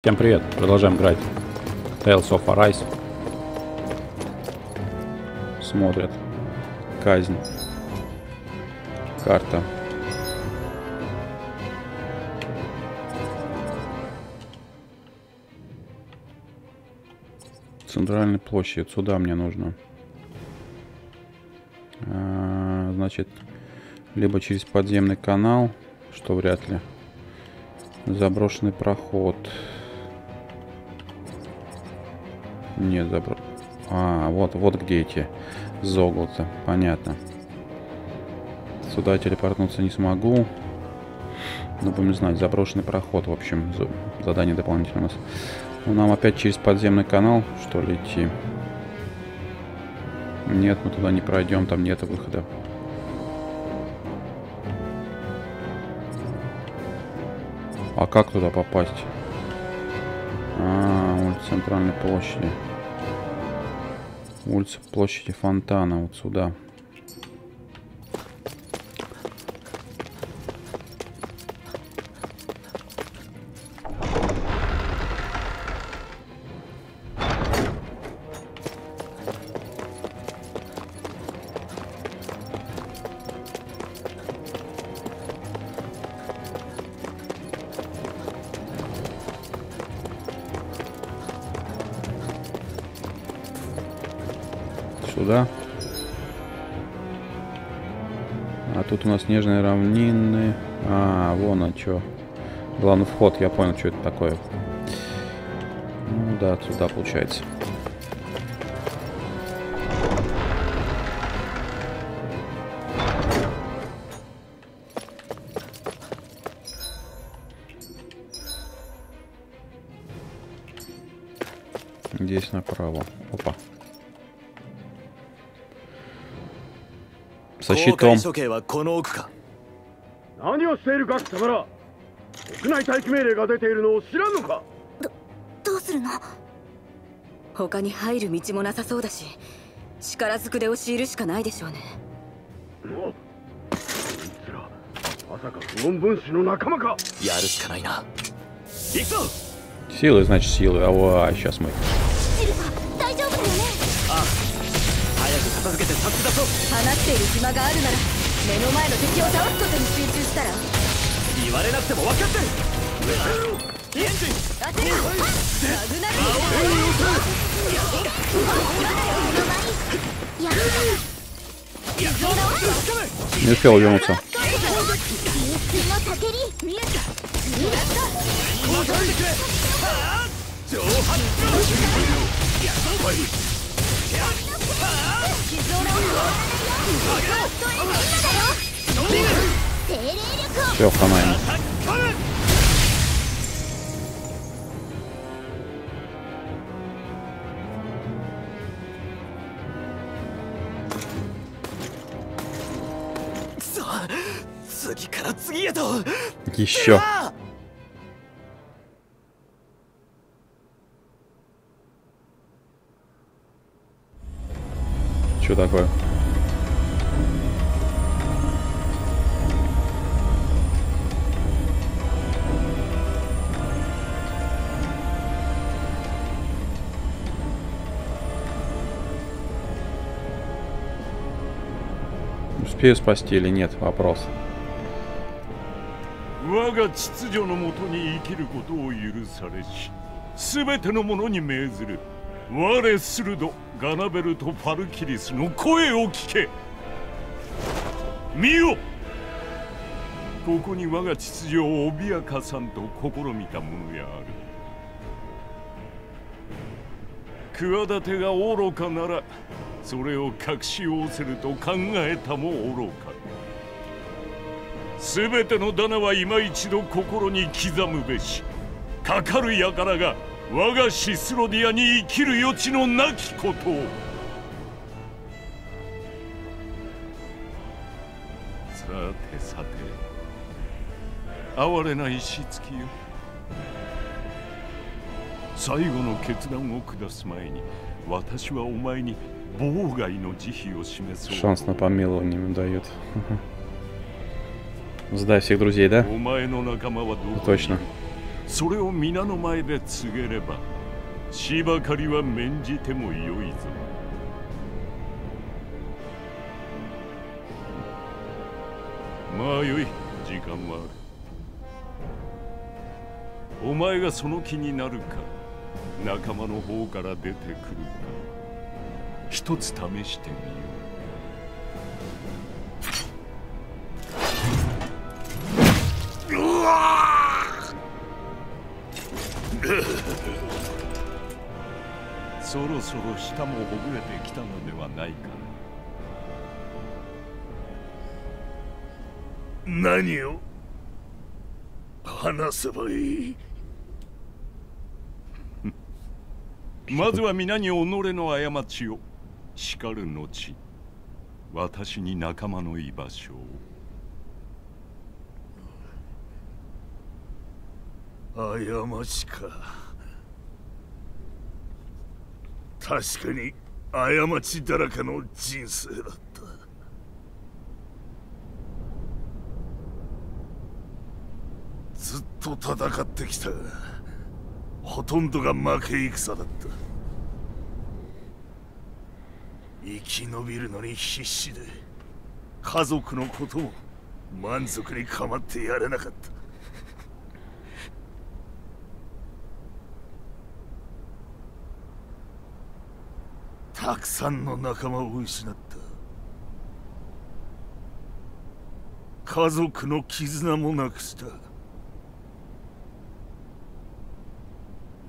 Всем привет! Продолжаем играть Tales of Arise. Смотрят. Казнь. Карта. Центральная площадь. Сюда мне нужно. А, значит, либо через подземный канал, что вряд ли. Заброшенный проход. Нет, забро... А, вот, вот где эти зоглы-то. Понятно. Сюда телепортнуться не смогу. Но будем знать, заброшенный проход, в общем, задание дополнительное у нас. Ну, нам опять через подземный канал, что ли, идти? Нет, мы туда не пройдем, там нет выхода. А как туда попасть? А, улица Центральной площади. Улица площади Фонтана, вот. Сюда. Снежные равнины. А, вон а что. Главный вход, я понял, что это такое. Ну да, сюда получается. Здесь направо. Со щитом. 何をしているか貴様ら屋内待機命令が出ているのを知らんのかどうするの他に入る道もなさそうだし力ずくで押し入るしかないでしょうねおこいつらまさか不穏分子の仲間かやるしかないな行くぞ Силы, значит, силы. А вот, сейчас мы. シルバー大丈夫だよね 早く片付けて助け出そう。放っている暇があるなら目の前の敵を倒すことに集中したら。言われなくても分かってる。エンジン。てラグナ手を構えます次から次へと。きしょ。такое? Успею спасти или нет? Вопрос. 我が秩序のもとに生きることを許されし全てのものに命ずる 我スルドガナベルとファルキリスの声を聞け。見よ。ここに我が秩序を脅かさんと試みたものやある。企てが愚かならそれを隠し仰せると考えたも愚か。すべての棚は今一度心に刻むべし。かかる輩が我がシスロディアに生きる余地のなきことをさてさて哀れな石突きよ最後の決断を下す前に私はお前に妨害の慈悲を示そう Шанс на помилование ему дают. Сдай всех друзей, да? お前の仲間はどこにいる Точно. それを皆の前で告げれば芝刈りは免じてもよいぞ。まあよい時間はある。お前がその気になるか仲間の方から出てくるか一つ試してみよう。うわそろそろ舌もほぐれてきたのではないか。何を？話せばいい。まずは皆に己の過ちを。叱る後私に仲間の居場所を過ちか。確かに過ちだらけの人生だった。ずっと戦ってきた。ほとんどが負け戦だった。生き延びるのに必死で家族のことも満足に構ってやれなかった。たくさんの仲間を失った。家族の絆もなくした。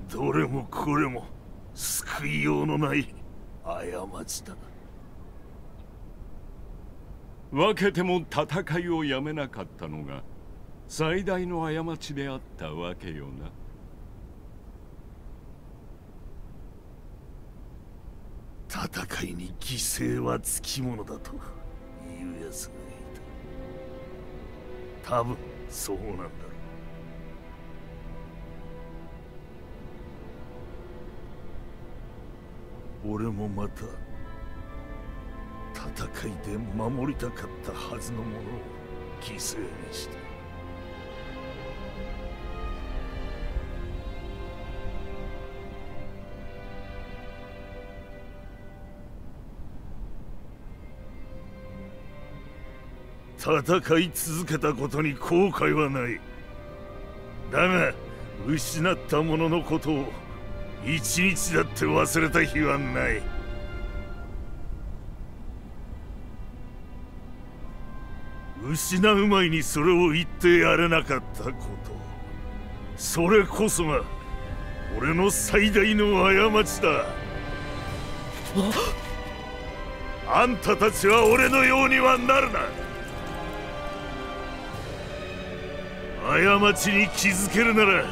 どれもこれも救いようのない過ちだ。分けても戦いをやめなかったのが最大の過ちであったわけよな。戦いに犠牲はつきものだと言うやつがいた。多分そうなんだろう。俺もまた戦いで守りたかったはずのものを犠牲にした。戦い続けたことに後悔はない。だが失ったもののことを一日だって忘れた日はない。失う前にそれを言ってやれなかったこと。それこそが俺の最大の過ちだ。あんたたちは俺のようにはなるな過ちに気づけるなら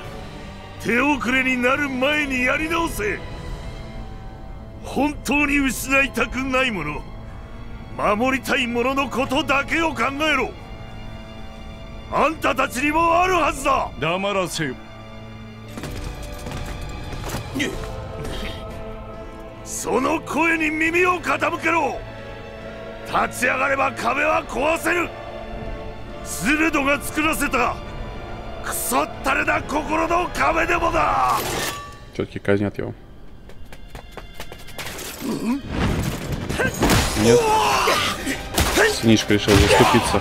手遅れになる前にやり直せ。本当に失いたくないもの守りたいもののことだけを考えろ。あんたたちにもあるはずだ。黙らせよ。その声に耳を傾けろ。立ち上がれば壁は壊せる。スレドが作らせた Все-таки казнят его. Нет. Сынишка решил заступиться.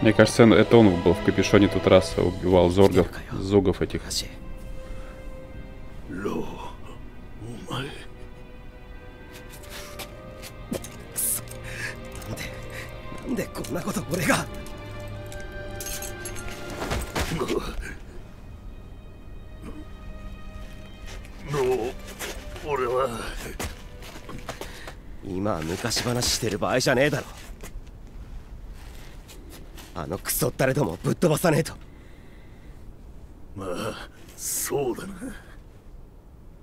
Мне кажется, это он был в капюшоне тот раз убивал зоргов, зогов этих. でこんなこと俺が。俺は。今は昔話してる場合じゃねえだろ。あのクソったれどもぶっ飛ばさねえと。まあそうだな。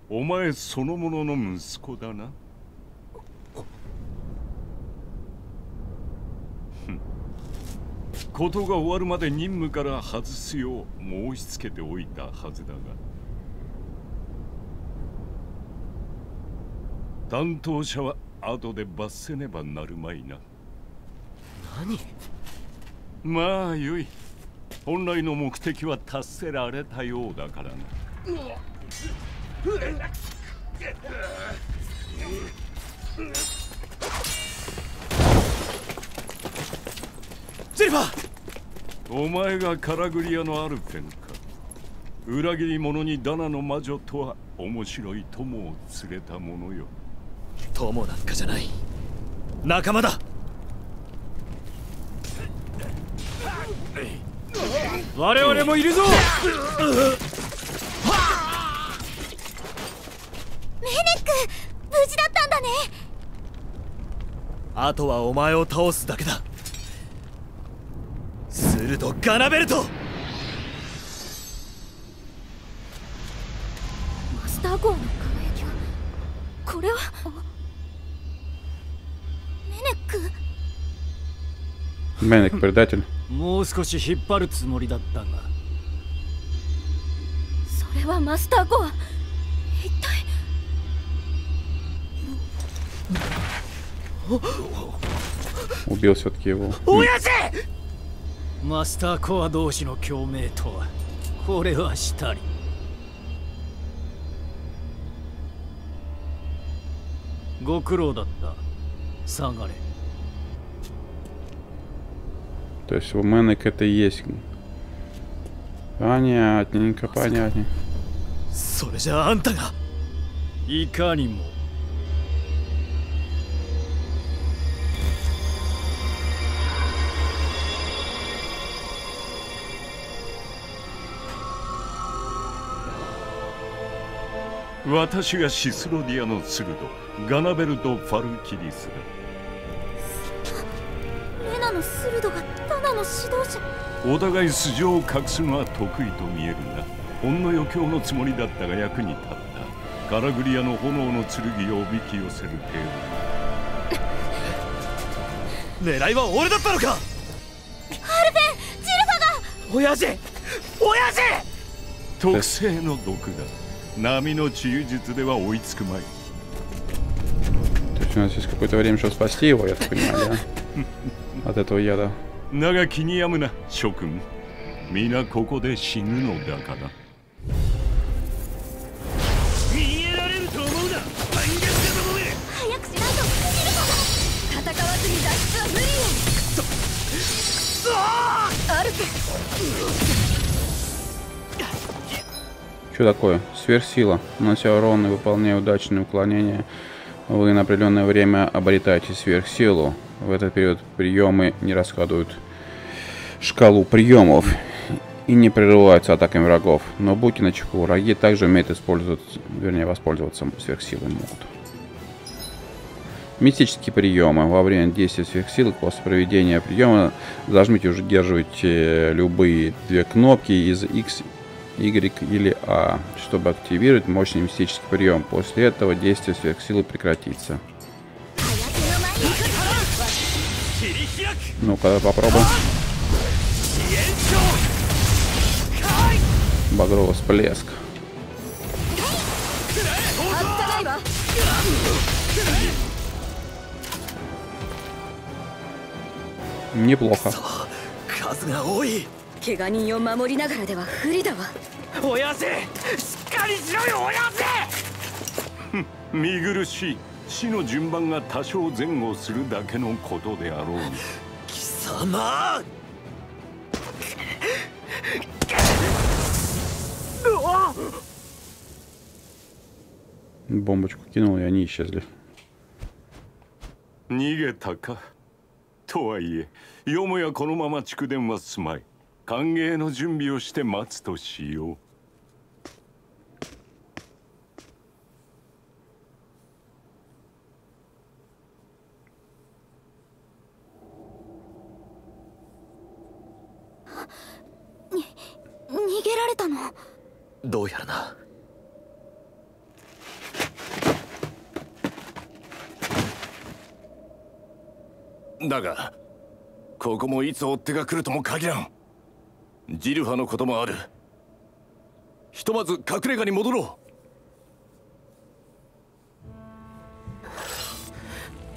お前そのものの息子だなふん事が終わるまで任務から外すよう申し付けておいたはずだが担当者は後で罰せねばなるまいな。何？まあよい。本来の目的は達せられたようだからなジルファお前がカラグリアのアルペンか。裏切り者にダナの魔女とは面白い友を連れたものよ。友なんかじゃない。仲間だ！我々もいるぞ！メネック無事だったんだね。あとはお前を倒すだけだするとガナベルトマスター号の輝きはこれはメネック Менек предатель. もう少し引っ張るつもりだったがそれはマスター号は一体 Убил все-таки его. 親父 マスターコア同士の共鳴とはこれはしたりご苦労だった下がれ То есть у Менек это и есть. Понятненько, понятненько. それじゃああんたがいかにも 私がシスロディアのツルドガナベルト・ファルキリスだ。レナのスルドがダナの指導者。お互い素性を隠すのは得意と見えるがほんの余興のつもりだったが役に立った。ガラグリアの炎の剣をおびき寄せる程 狙いは俺だったのか！アルベンジルファが！親父親父度特製の毒だ 波の治癒術では追いつくまい То есть у нас есть какое-то время, чтобы спасти его, я так понимаю, да? От этого яда. だが気に病むな諸君皆ここで死ぬのだから逃げられると思うな反逆者どもめ早くしないとジルファが戦わずに脱出は無理よアルペン Что такое? Сверхсила. Нанося урон и выполняя удачные уклонения, вы на определенное время обретаете сверхсилу. В этот период приемы не раскладывают шкалу приемов и не прерываются атаками врагов. Но будьте начеку, враги также умеют использовать, вернее, воспользоваться сверхсилой могут. Мистические приемы. Во время действия сверхсилы после проведения приема зажмите удерживать э, любые две кнопки из X Y или А, чтобы активировать мощный мистический прием. После этого действие сверхсилы прекратится. Ну-ка, попробуем. Багровый всплеск. Неплохо. 数が多い怪我人を守りながらでは不利だわ親父しっかりしろよ親父見苦しい死の順番が多少前後するだけのことであろう貴様 Бомбочку кинул, и они исчезли. 逃げたかとはいえよもやこのまま蓄電は済まい 歓迎の準備をして待つとしよう。逃げられたの？どうやらな。だがここもいつ追っ手が来るとも限らんジルファのこともあるひとまず隠れ家に戻ろ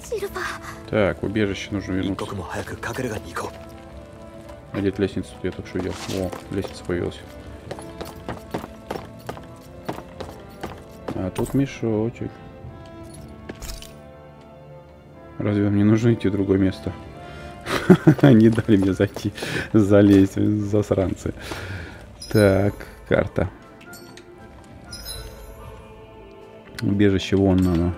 シルファ Так, в убежище нужно 一 вернуться. 刻も早く隠れ家に行こ А где лестница? Тут я только что видел. О, лестница появилась. А тут мешочек. Разве вам не нужно идти в другое место? Не дали мне зайти, залезть, засранцы. Так, карта. Убежище вон оно.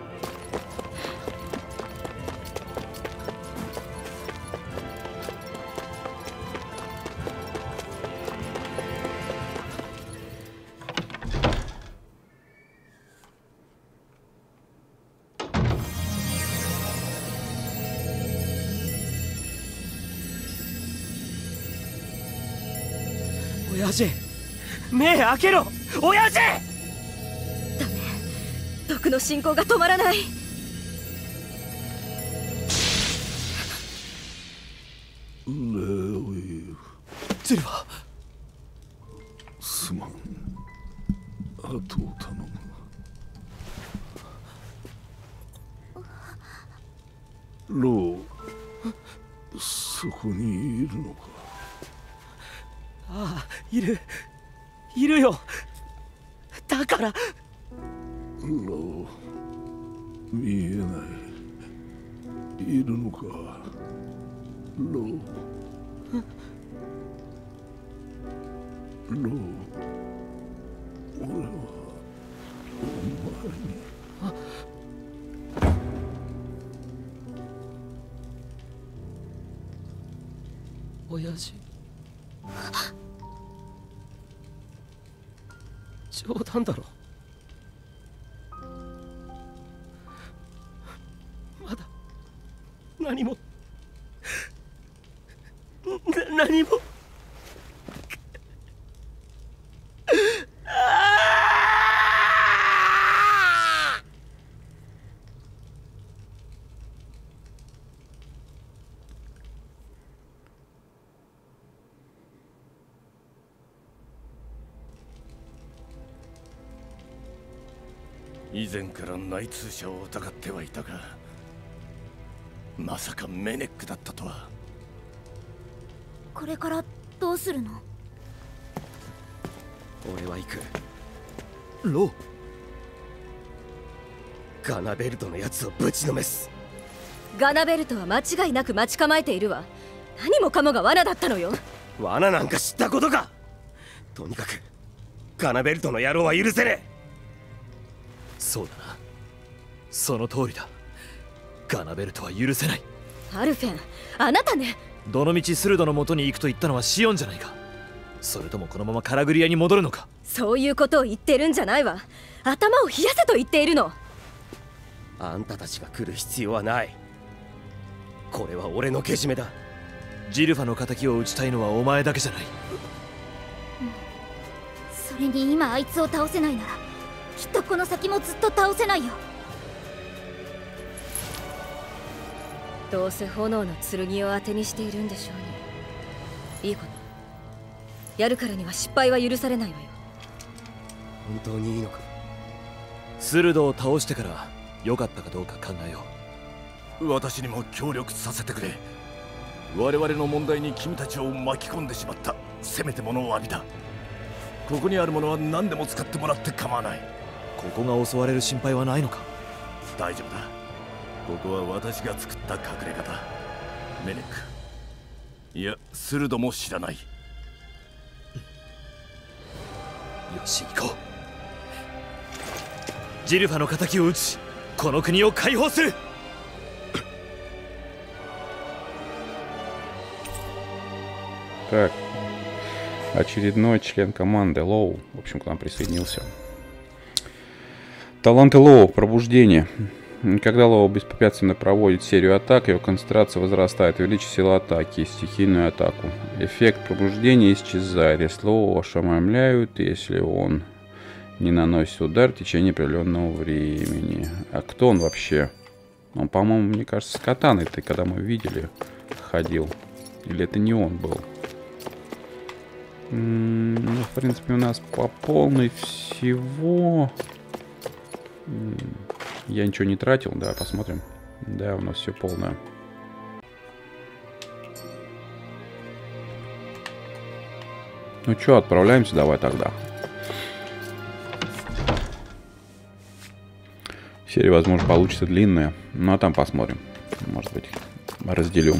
開けろ！親父！毒の進行が止まらない。いるのか。ロー。ロー。俺はお前に。親父。冗談だろ。前から内通者を疑ってはいたがまさかメネックだったとは。これからどうするの？俺は行く。ロー。ガナベルトのやつをぶちのめす。ガナベルトは間違いなく待ち構えているわ。何もかもが罠だったのよ。罠なんか知ったことか。とにかくガナベルトの野郎は許せねえそうだな。その通りだ。ガナベルトは許せない。アルフェンあなたね。どの道スルドの元に行くと言ったのはシオンじゃないか。それともこのままカラグリアに戻るのか。そういうことを言ってるんじゃないわ。頭を冷やせと言っているの。あんたたちが来る必要はない。これは俺のけじめだ。ジルファの敵を討ちたいのはお前だけじゃない。それに今あいつを倒せないならきっとこの先もずっと倒せないよ。どうせ炎の剣を当てにしているんでしょうに。いいこと。やるからには失敗は許されないわよ。本当にいいのか？スルドを倒してから良かったかどうか考えよ私にも協力させてくれ。我々の問題に君たちを巻き込んでしまった。せめてものを浴びた。ここにあるものは何でも使ってもらって構わない。うここが襲われる心配はないのか大丈夫だここは私が作った隠れ家だメネックいやスルドも知らないよし行こうジルファの敵を討ちこの国を解放する Так. Очередной член команды Лоу. В общем, к нам присоединился. Таланты Лоу. Пробуждение. Когда Лоу беспрепятственно проводит серию атак, его концентрация возрастает, увеличивает силу атаки, стихийную атаку. Эффект пробуждения исчезает, если Лоу ошеломляют, если он не наносит удар в течение определенного времени. А кто он вообще? Он, по-моему, мне кажется, с катаной ты, когда мы видели, ходил. Или это не он был? М, Ну, в принципе, у нас по полной всего... Я ничего не тратил, да, посмотрим. Да, у нас все полное. Ну что, отправляемся давай тогда. Серия, возможно, получится длинная. Ну, а там посмотрим. Может быть, разделю.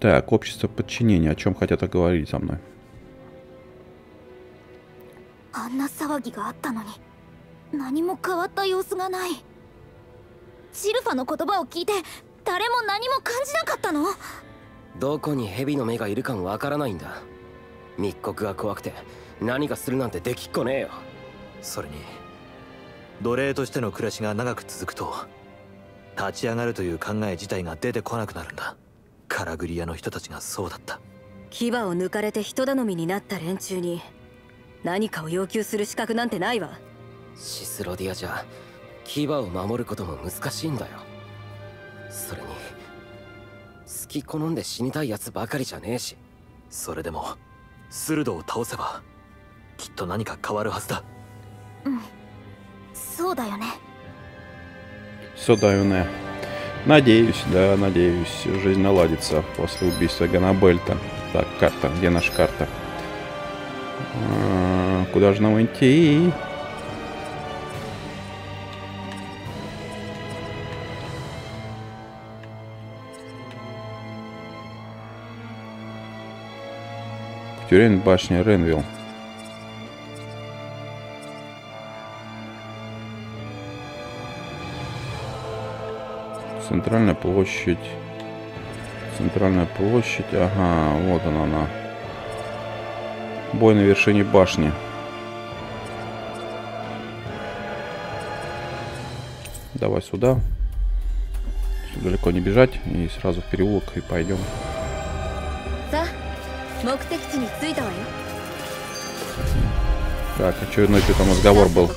Так, общество подчинения. О чем хотят оговорить со мной? あんな騒ぎがあったのに何も変わった様子がない。シルファの言葉を聞いて誰も何も感じなかったの？どこに蛇の目がいるかもわからないんだ。密告が怖くて何かするなんてできっこねえよ。それに奴隷としての暮らしが長く続くと立ち上がるという考え自体が出てこなくなるんだ。カラグリアの人たちがそうだった。牙を抜かれて人頼みになった連中に何かを要求する資格なんてないわシスロディアじゃ牙を守ることも難しいんだよそれに好き好んで死にたいやつばかりじゃねえしそれでもスルドを倒せばきっと何か変わるはずだそうだよね Все даю Надеюсь, да, надеюсь, жизнь наладится после убийства Ганабельта. Так, карта. Где наша карта? Куда же нам идти? Тюрень башни Ренвилл. Центральная площадь. Центральная площадь. Ага, вот она она. Бой на вершине башни. Давай сюда. Далеко не бежать. И сразу в переулок и пойдем. Так, очередной что там разговор был.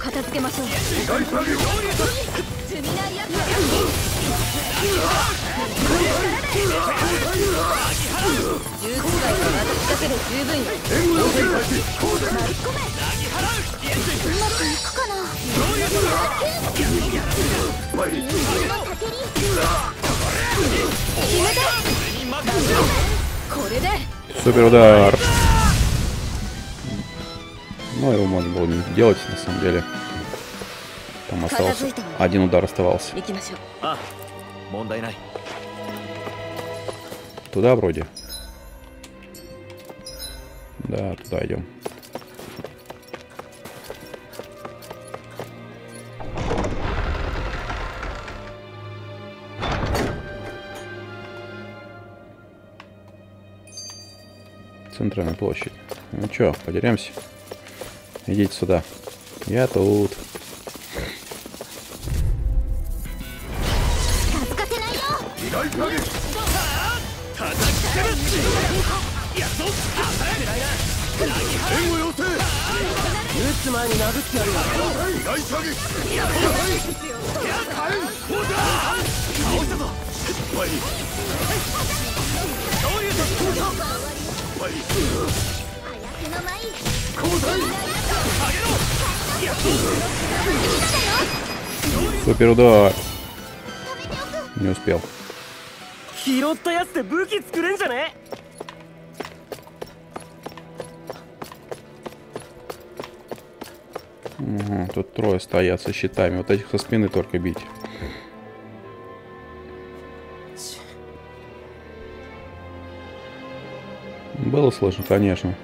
Супер удар. Ну, его можно было не делать, на самом деле. Там остался... Один удар оставался. Туда вроде. Да, туда идем. Центральная площадь. Ну чё, подеремся? Идите сюда. Я тут. Супер удар. Не успел. 拾ったやつで武器作れんじゃね Угу, тут трое стоят со щитами. Вот этих со спины только бить. Было слышно, конечно.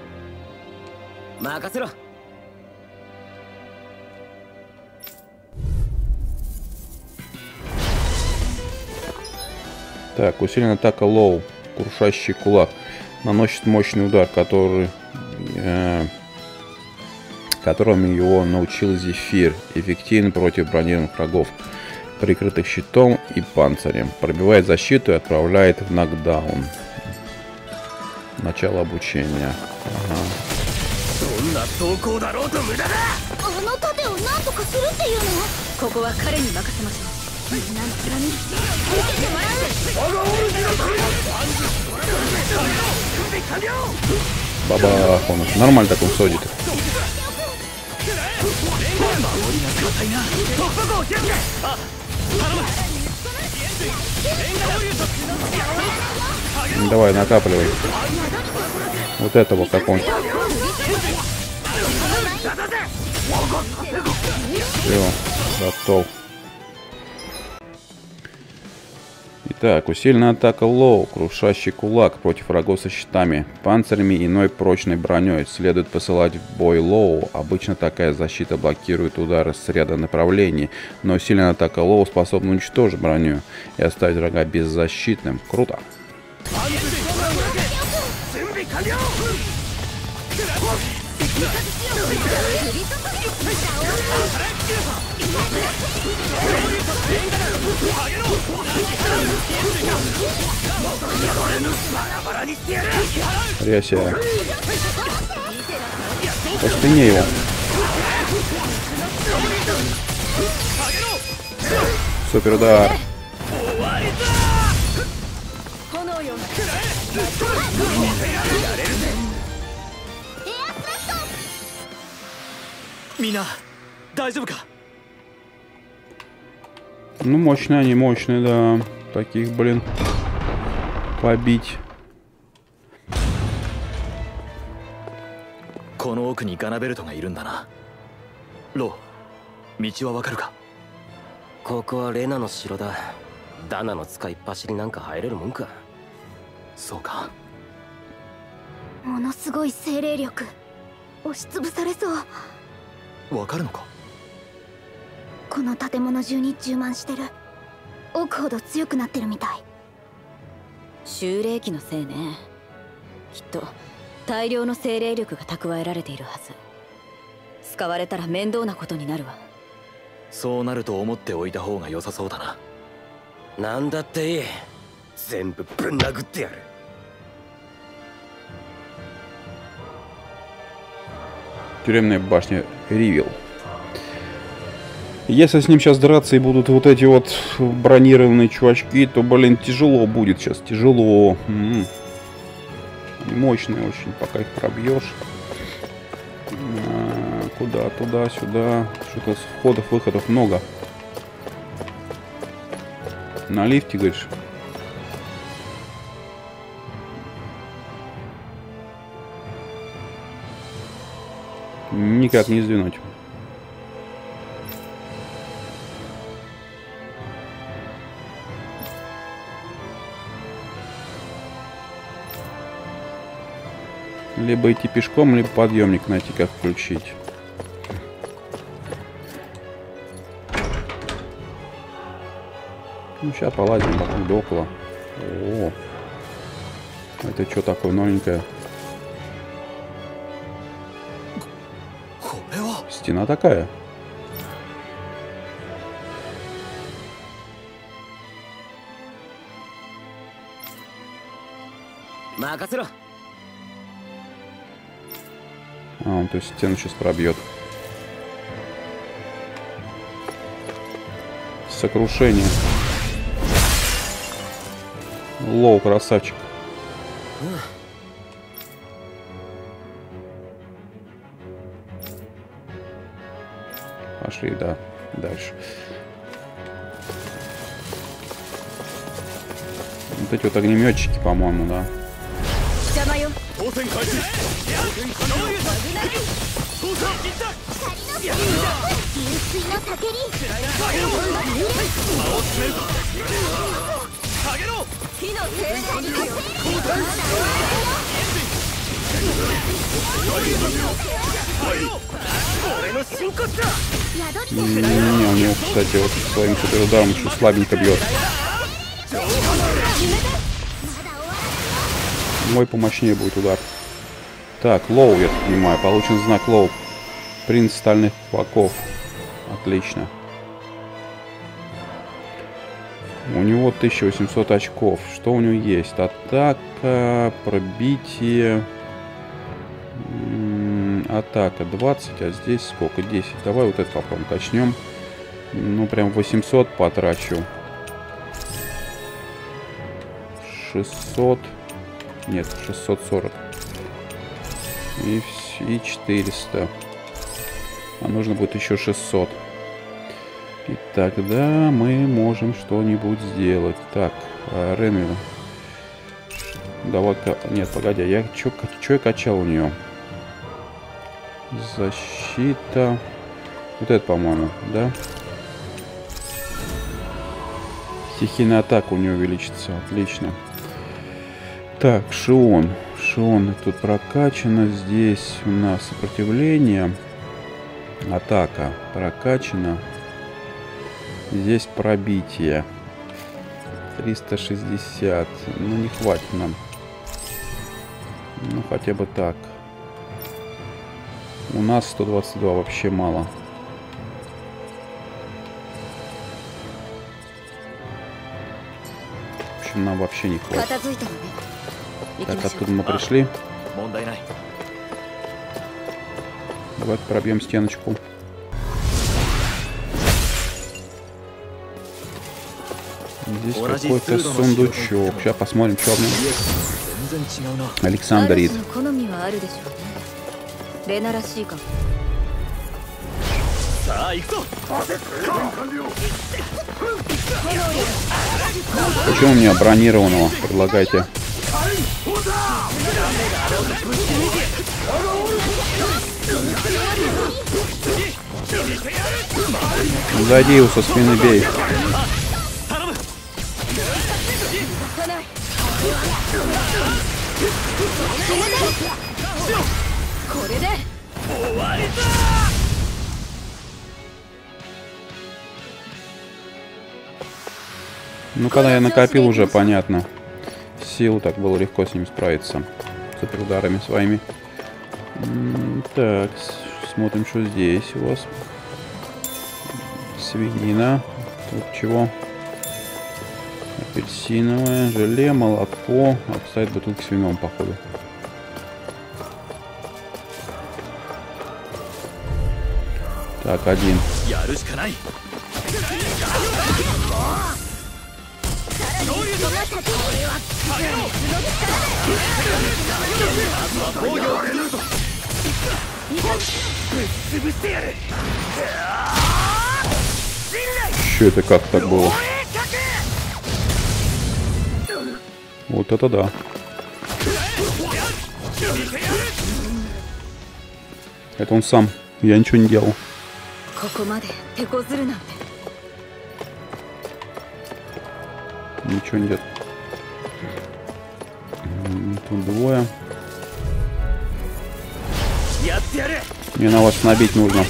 Так, усиленная атака Лоу. Крушащий кулак. Наносит мощный удар, который... Э, которому его научил Зефир. Эффективен против бронированных врагов, прикрытых щитом и панцирем. Пробивает защиту и отправляет в нокдаун. Начало обучения. Ага. どんな投稿だろうと無駄だあの盾を何とかするっていうのここは彼に任せましょうなんとかに受けてもらう Бабах, он нормально так он содит. こ Давай, накапливай. Вот этого какого-нибудь. Все, готов. Итак, усиленная атака Лоу, крушащий кулак против врагов со щитами, панцирями и иной прочной броней. Следует посылать в бой Лоу. Обычно такая защита блокирует удары с ряда направлений, но усиленная атака Лоу способна уничтожить броню и оставить врага беззащитным. Круто. Ряся. Постыни его. Супер удар. Ну, мощные они, мощные, да. Таких, блин, побить. この奥にガナベルトがいるんだなロー道はわかるかここはレナの城だダナの使いっ走りなんか入れるもんかそうかものすごい精霊力押しつぶされそうわかるのかこの建物中に充満してる 奥ほど強くなってるみたい修霊期のせいねきっと大量の精霊力が蓄えられているはず使われたら面倒なことになるわそうなると思っておいた方が良さそうだななんだっていい全部ぶん殴ってやる Тюремная башня Ривил. Если с ним сейчас драться и будут вот эти вот бронированные чувачки, то, блин, тяжело будет сейчас, тяжело. М-м. Они Мощные очень, пока их пробьешь. А, Куда, туда, сюда. Что-то с входов, выходов много. На лифте, говоришь? Никак не сдвинуть. либо идти пешком, либо подъемник найти, как включить. Ну, сейчас полазим вокруг да около. О, это что такое новенькое? Стена такая. Макасиро. Он то есть стену сейчас пробьет. Сокрушение. Лоу, красавчик. Пошли, да, дальше. Вот эти вот огнеметчики, по-моему, да. 邪魔よ当選開始流水の叫び火の精霊Не, у него, кстати, вот своим суперударом еще слабенько бьет. Мой помощнее будет удар. Так, лоу, я понимаю. Получен знак лоу. Принц стальных кулаков. Отлично. У него 1800 очков. Что у него есть? Атака, пробитие. Атака 20, а здесь сколько? 10. Давай вот это попробуем качнем. Ну, прям 800 потрачу. 600. Нет, 640. И, и 400. А нужно будет еще 600. И тогда мы можем что-нибудь сделать. Так, а, Ренвилл. Давай-ка... Нет, погоди, я чё, чё я качал у нее? Защита... Вот это, по-моему, да? Стихийная атака у нее увеличится. Отлично. Так, Шион. Шион тут прокачано. Здесь у нас сопротивление. Атака прокачана. Здесь пробитие. 360. Ну, не хватит нам. Ну, хотя бы так. У нас 122 вообще мало. В общем, нам вообще не хватит. Так, оттуда мы пришли? Давай пробьем стеночку. Здесь какой-то сундучок. Сейчас посмотрим, что в нем. Александр Рид. Почему у меня бронированного? Предлагайте. Сзади его со спины бей. Ну, когда я накопил уже, понятно. Сил так было легко с ним справиться. С ударами своими. Так, смотрим, что здесь у вас. Свинина. Тут чего? Апельсиновое, желе, молоко. А, кстати, бутылка с вином, походу. Так, один. やるしかないЧе это как так было? Вот это да. Это он сам. Я ничего не делал. ここまで手こずるなんて Ничего нет. М, Тут двое. やってやる Мне на вас набить нужно.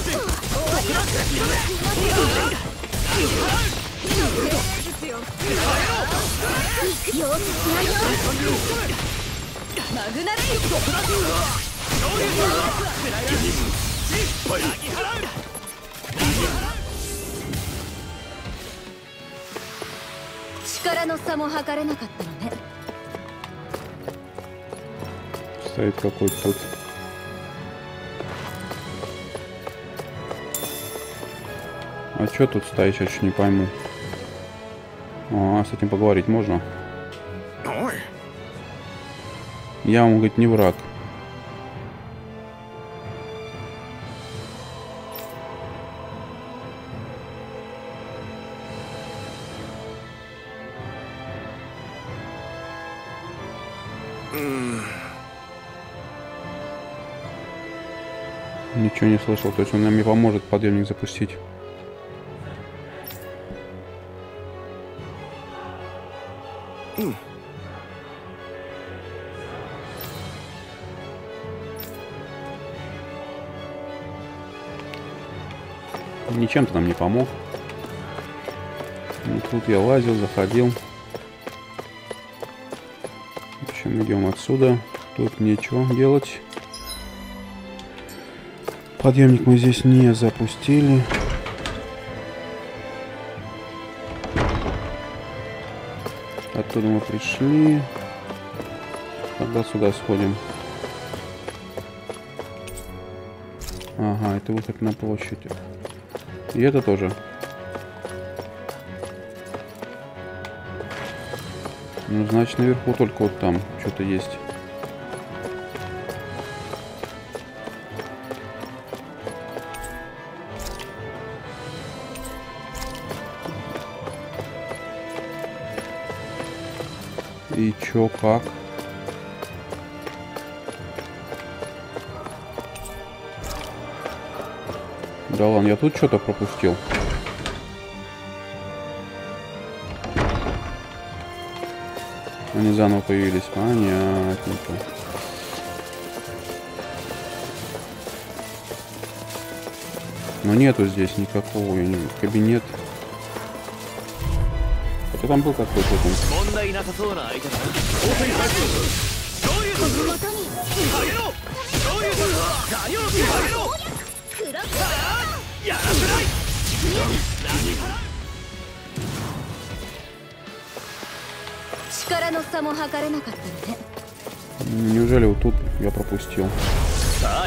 マグナレイ力の差も測れなかったのね Стоит какой-то тут. А что тут стоишь, я еще не пойму. А, с этим поговорить можно? Я вам, говорит, не враг. Не слышал, то есть он нам не поможет подъемник запустить. Ничем ты нам не помог. Ну, тут я лазил, заходил. В общем, идем отсюда. Тут нечего делать. Подъемник мы здесь не запустили. Оттуда мы пришли. Тогда сюда сходим. Ага, это выход на площадь. И это тоже. Ну, значит, наверху только вот там что-то есть. Чё, как? Да ладно, я тут что-то пропустил. Они заново появились. Понятненько. Но нету здесь никакого я не... кабинет. Хотя там был какой-то там. 問題なさそうな相手だなオープンファイトどういうこと下げろどういうこと何を下げろ黒くやらせない力の差も測れなかったのね М, Неужели вот тут я пропустил? さ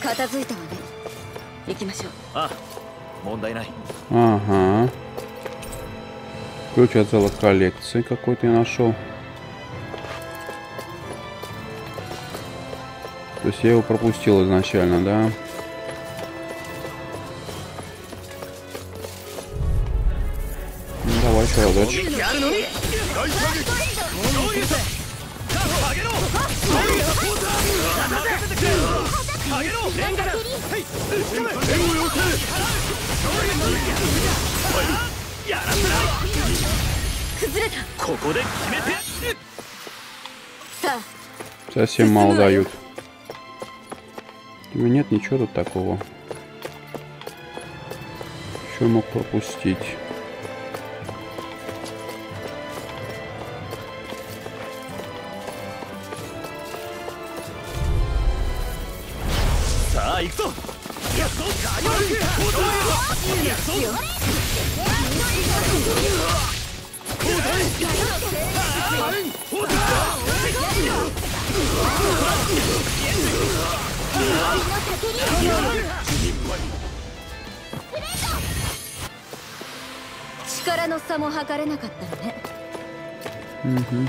片付いたわね行きましょうあ問題ない Ага. Ключ от зала коллекции какой-то я нашел. То есть я его пропустил изначально, да? Ну, давай еще разочек. Совсем мало дают. Меня нет ничего тут такого. Еще мог пропустить. さあ行くぞやっぞガヨルやっぞ力の差も測れなかったのね Мгм.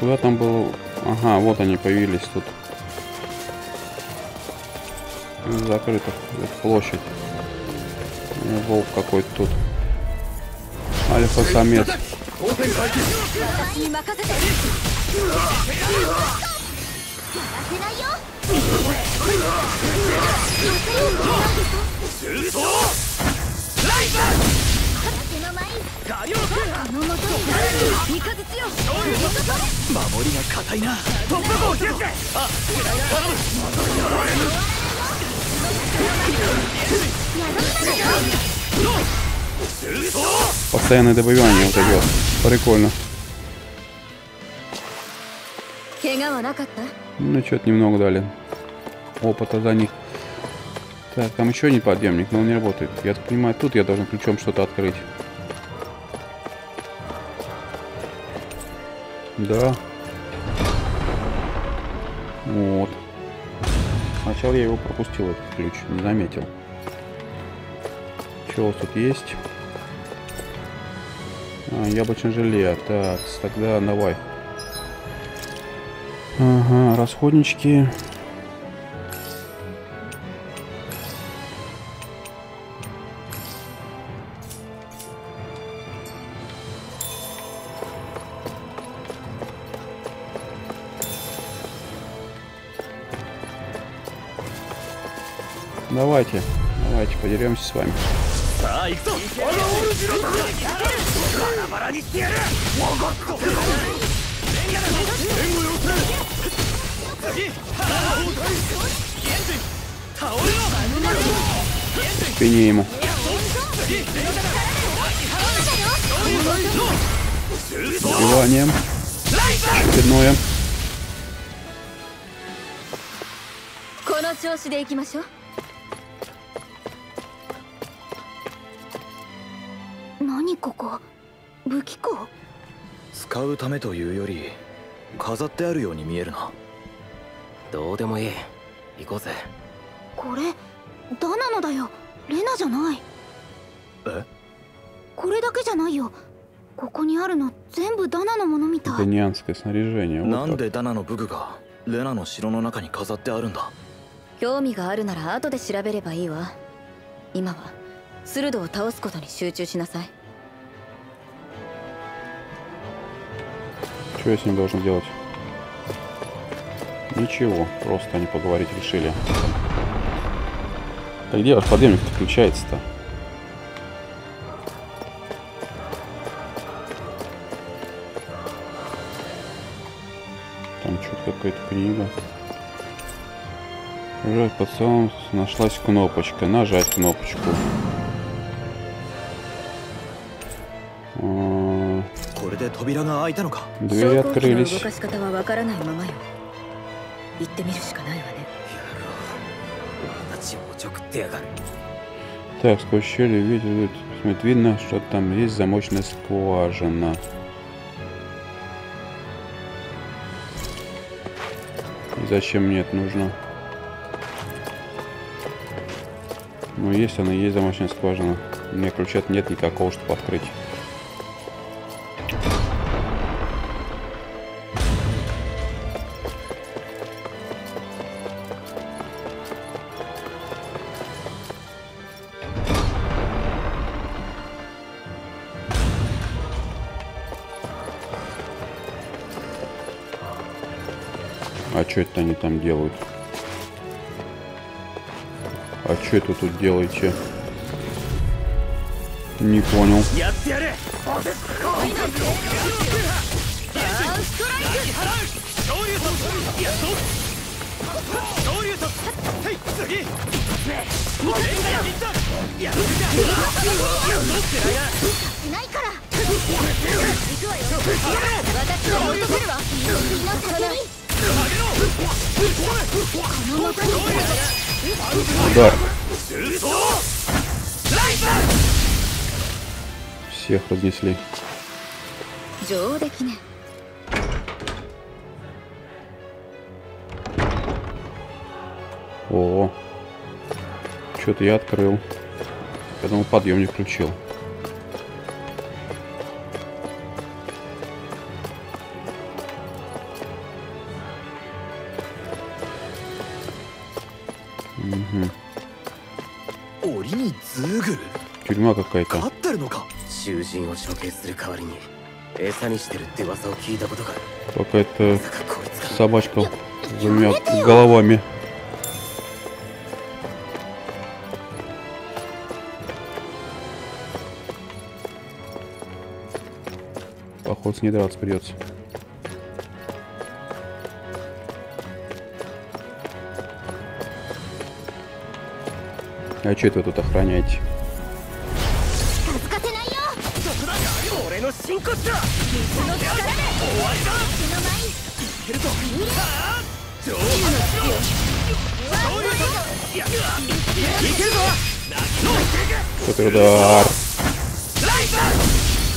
Куда там был? Ага, вот они появились тут. Закрыто. Это площадь. Ну, Волк какой-то тут. Альфа-самец. 私に任せてせないよ私の前にガヨルこの元に三日月よ守りが硬いな Постоянное добывание вот идет. Прикольно. Ну, что-то немного дали. Опыта за них. Так, там еще один подъемник, но он не работает. Я так понимаю, тут я должен ключом что-то открыть. Да. Вот. Сначала я его пропустил, этот ключ, не заметил. Что у вас тут есть? А, яблочное желе. Так, тогда давай. Ага, расходнички. 援護要請 В спине ему. Убиванием. Очередное. この調子でいきましょう ここ武器庫？使うためというより飾ってあるように見えるな。どうでもいい。行こうぜ。これダナのだよ。レナじゃない。え？これだけじゃないよ。ここにあるの全部ダナのものみたい。なんでダナの武具がレナの城の中に飾ってあるんだ？興味があるなら後で調べればいいわ。今はスルドを倒すことに集中しなさい。Что я с ним должен делать? Ничего, просто они поговорить решили. Так где ваш подъемник включается-то? Там что-то какая-то книга. Под столом нашлась кнопочка. Нажать кнопочку. Двери открылись. Так, сквозь щели видит, смотрит, видно, что там есть замочная скважина. Зачем мне это нужно? Ну, есть она, есть замочная скважина. У меня ключа нет никакого, чтобы открыть. Это они там делают? А что это тут делаете? Не понял. Удар. Всех разнесли. О, что-то я открыл. Я думал, подъем не включил. Тюрьма какая-то. 飼ってるのか囚人を処刑する代わりに餌にしてるって噂を聞いたことがある Какая-то まさかこいつが собачка с двумя головами. Походу, с ней драться придется. А что это вы тут охраняете? 俺の真骨だその力で終わりだ手の前にいけるぞ Супер удар!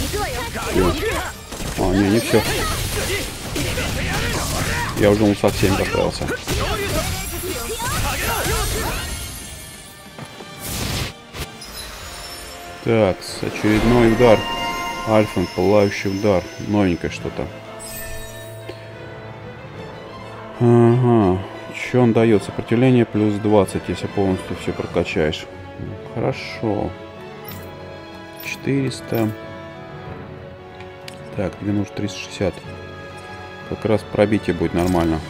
行くわよ А, не, не все. Я уже думал, совсем расправился. Так, очередной удар. Альфа, пылающий удар. Новенькое что-то. Ага. Что он дает? Сопротивление плюс 20, если полностью все прокачаешь. Хорошо. 400. Так, тебе нужно 360. Как раз пробитие будет нормально.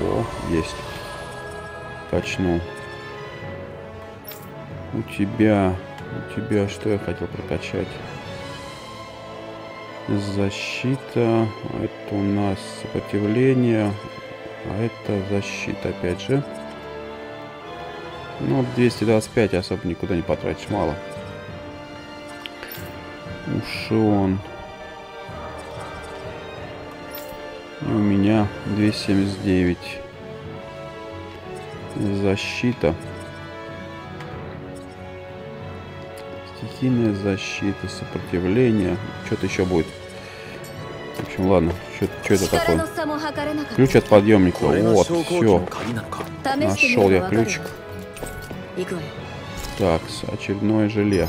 Во, есть. Качнул. У тебя... У тебя что я хотел прокачать? Защита. Это у нас сопротивление. А это защита, опять же. Ну, 225 особо никуда не потратишь, мало. Ушион. И у меня 279. Защита. стихийная защита, сопротивление. Что-то еще будет. В общем, ладно. Что это такое? Ключ от подъемника. Вот, все. Нашел я ключик. Так, очередное желе.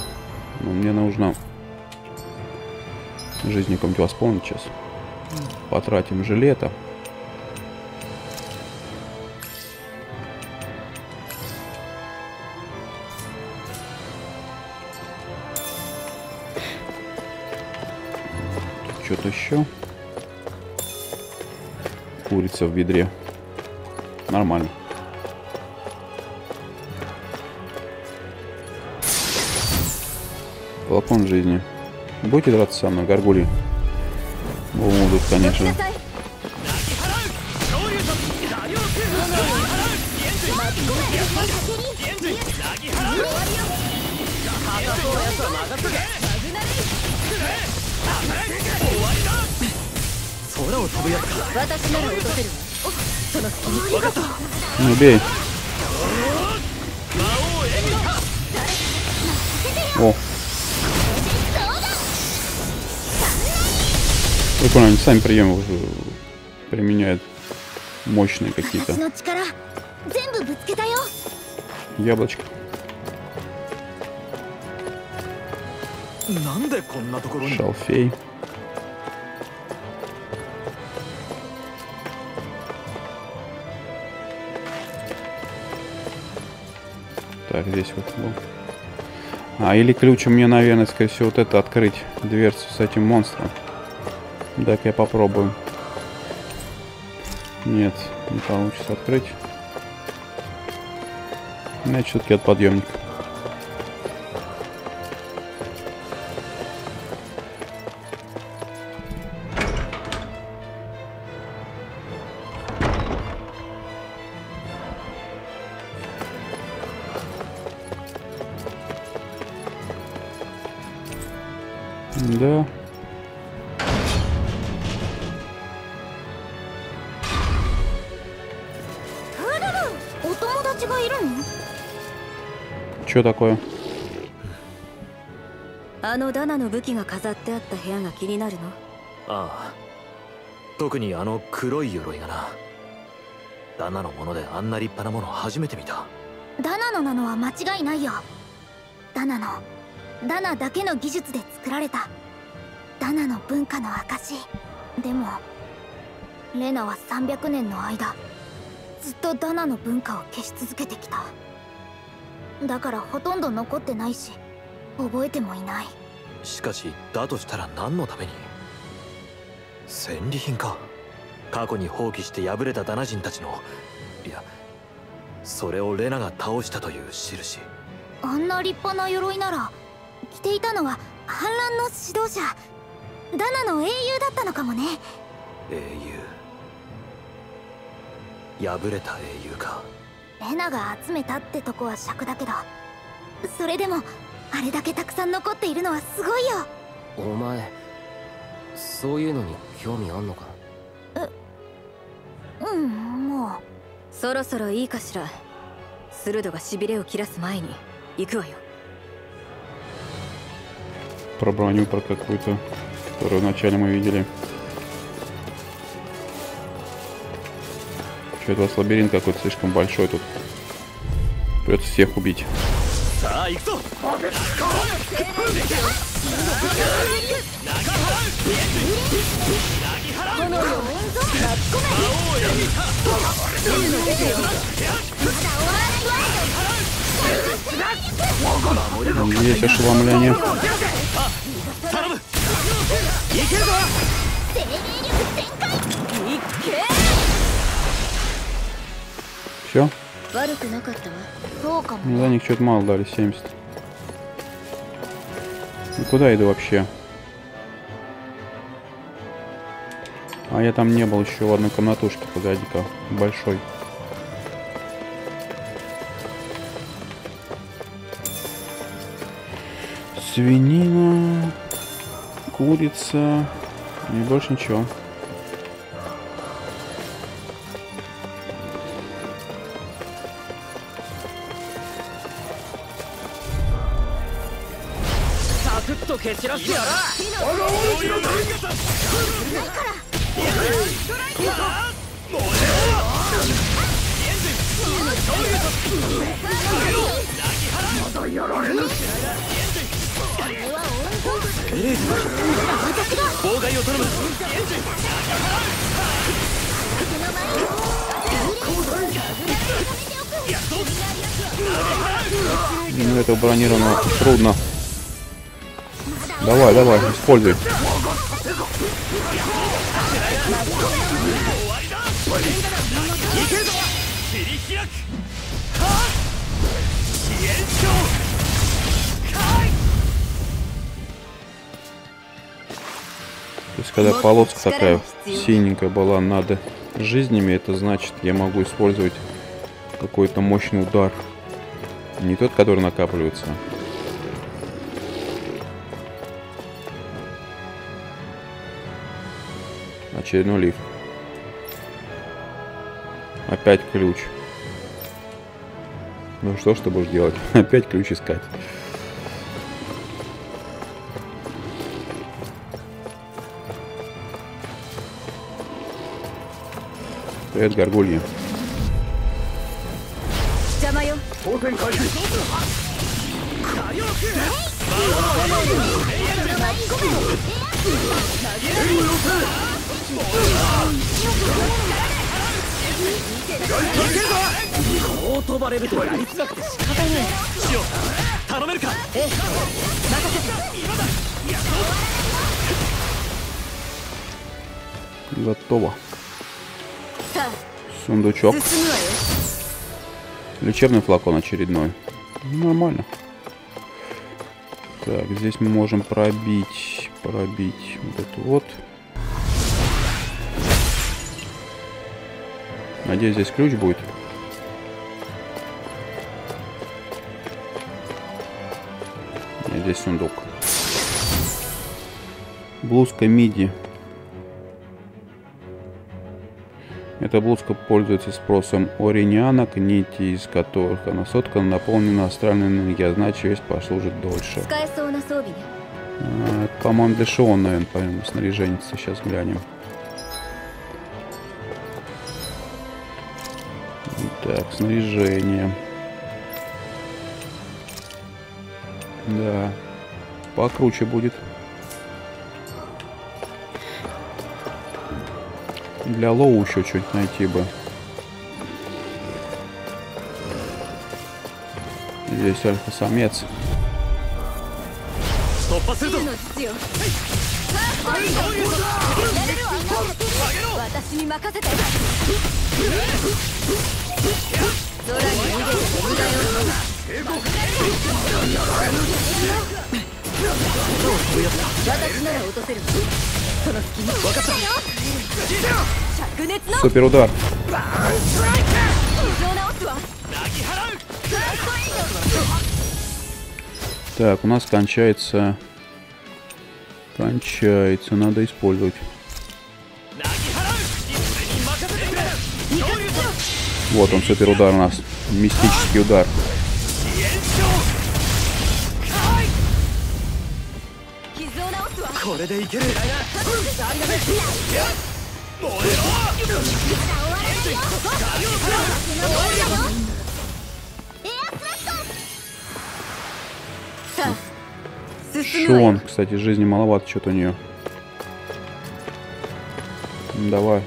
Но мне нужно жизнь кому-нибудь восполнить сейчас. Потратим жилета. Что-то еще. Курица в ведре. Нормально. Флакон жизни. Будете драться со мной, горгули? Будут, 来 конечно. なさい 空を飛ぶやつか私なら落とせるわその隙に Ну, бей. О. Прикольно, они сами приемы уже применяют мощные какие-то. 私の力全部ぶつけたよ Яблочко. なんでこんなところに Шалфей. Так, здесь вот был. А, или ключом мне, наверное, скорее всего, вот это открыть дверцу с этим монстром. Так, я попробую. Нет, не получится открыть. Значит, все-таки от подъемника. Что такое? あのダナの武器が飾ってあった部屋が気になるのああ特にあの黒い鎧がなダナのものであんな立派なもの初めて見たダナのなのは間違いないよダナのダナだけの技術で作られたダナの文化の証でもレナは300年の間ずっとダナの文化を消し続けてきた だからほとんど残ってないし覚えてもいない。しかしだとしたら何のために？戦利品か。過去に放棄して敗れたダナ人たちの。いやそれをレナが倒したという印。あんな立派な鎧なら着ていたのは反乱の指導者ダナの英雄だったのかもね。英雄。敗れた英雄かレナが集めたってとこは尺だけどそれでもあれだけたくさん残っているのはすごいよお前そういうのに興味あんのかうんもうそろそろいいかしらスルドがしびれを切らす前に行くわよ Про броню, про какую-то, которую вначале мы видели. Что-то у вас лабиринт какой-то слишком большой тут. Придется всех убить. Есть ошеломление. Все? Ну, за них что-то мало дали, 70. Ну, куда иду вообще? А я там не был еще в одной комнатушке, погоди-ка, большой. Свинина, курица не больше ничего. Ну, это бронировано трудно. Давай, давай, используй. То есть, когда полоска такая синенькая была над жизнями, это значит, я могу использовать какой-то мощный удар. Не тот, который накапливается. Очередной лифт. Опять ключ. Ну что ж ты будешь делать? Опять ключ искать. Привет, горгульи. Давай! こう飛ばれるとやりづらくて仕方ねえシオ頼めるかええ任せて今だ Готово. さあ Сундучок. 進むわよ Лечебный флакон очередной. Ну, Нормально. Так, здесь мы можем пробить, пробить вот эту вот. Надеюсь, здесь ключ будет. Нет, здесь сундук. Блузка миди. Эта блузка пользуется спросом оринянок, нити из которых она соткана, наполнена астральной энергией, а значит, весь послужит дольше. А, По-моему, для Шион, наверное, по снаряженница. Сейчас глянем. Так, снаряжение. Да. Покруче будет. Для Лоу еще что-нибудь найти бы. Здесь альфа-самец. 突破するぞの父よさあ来いよやれるわ私に任せて空に逃げて無駄よ私なら落とせるその隙に分かったよ灼熱の Супер удар. 傷を直すわ Так, у нас кончается... Кончается, надо использовать. Вот он, супер удар у нас. Мистический удар. Шон, кстати, жизни маловато что-то у нее. Давай.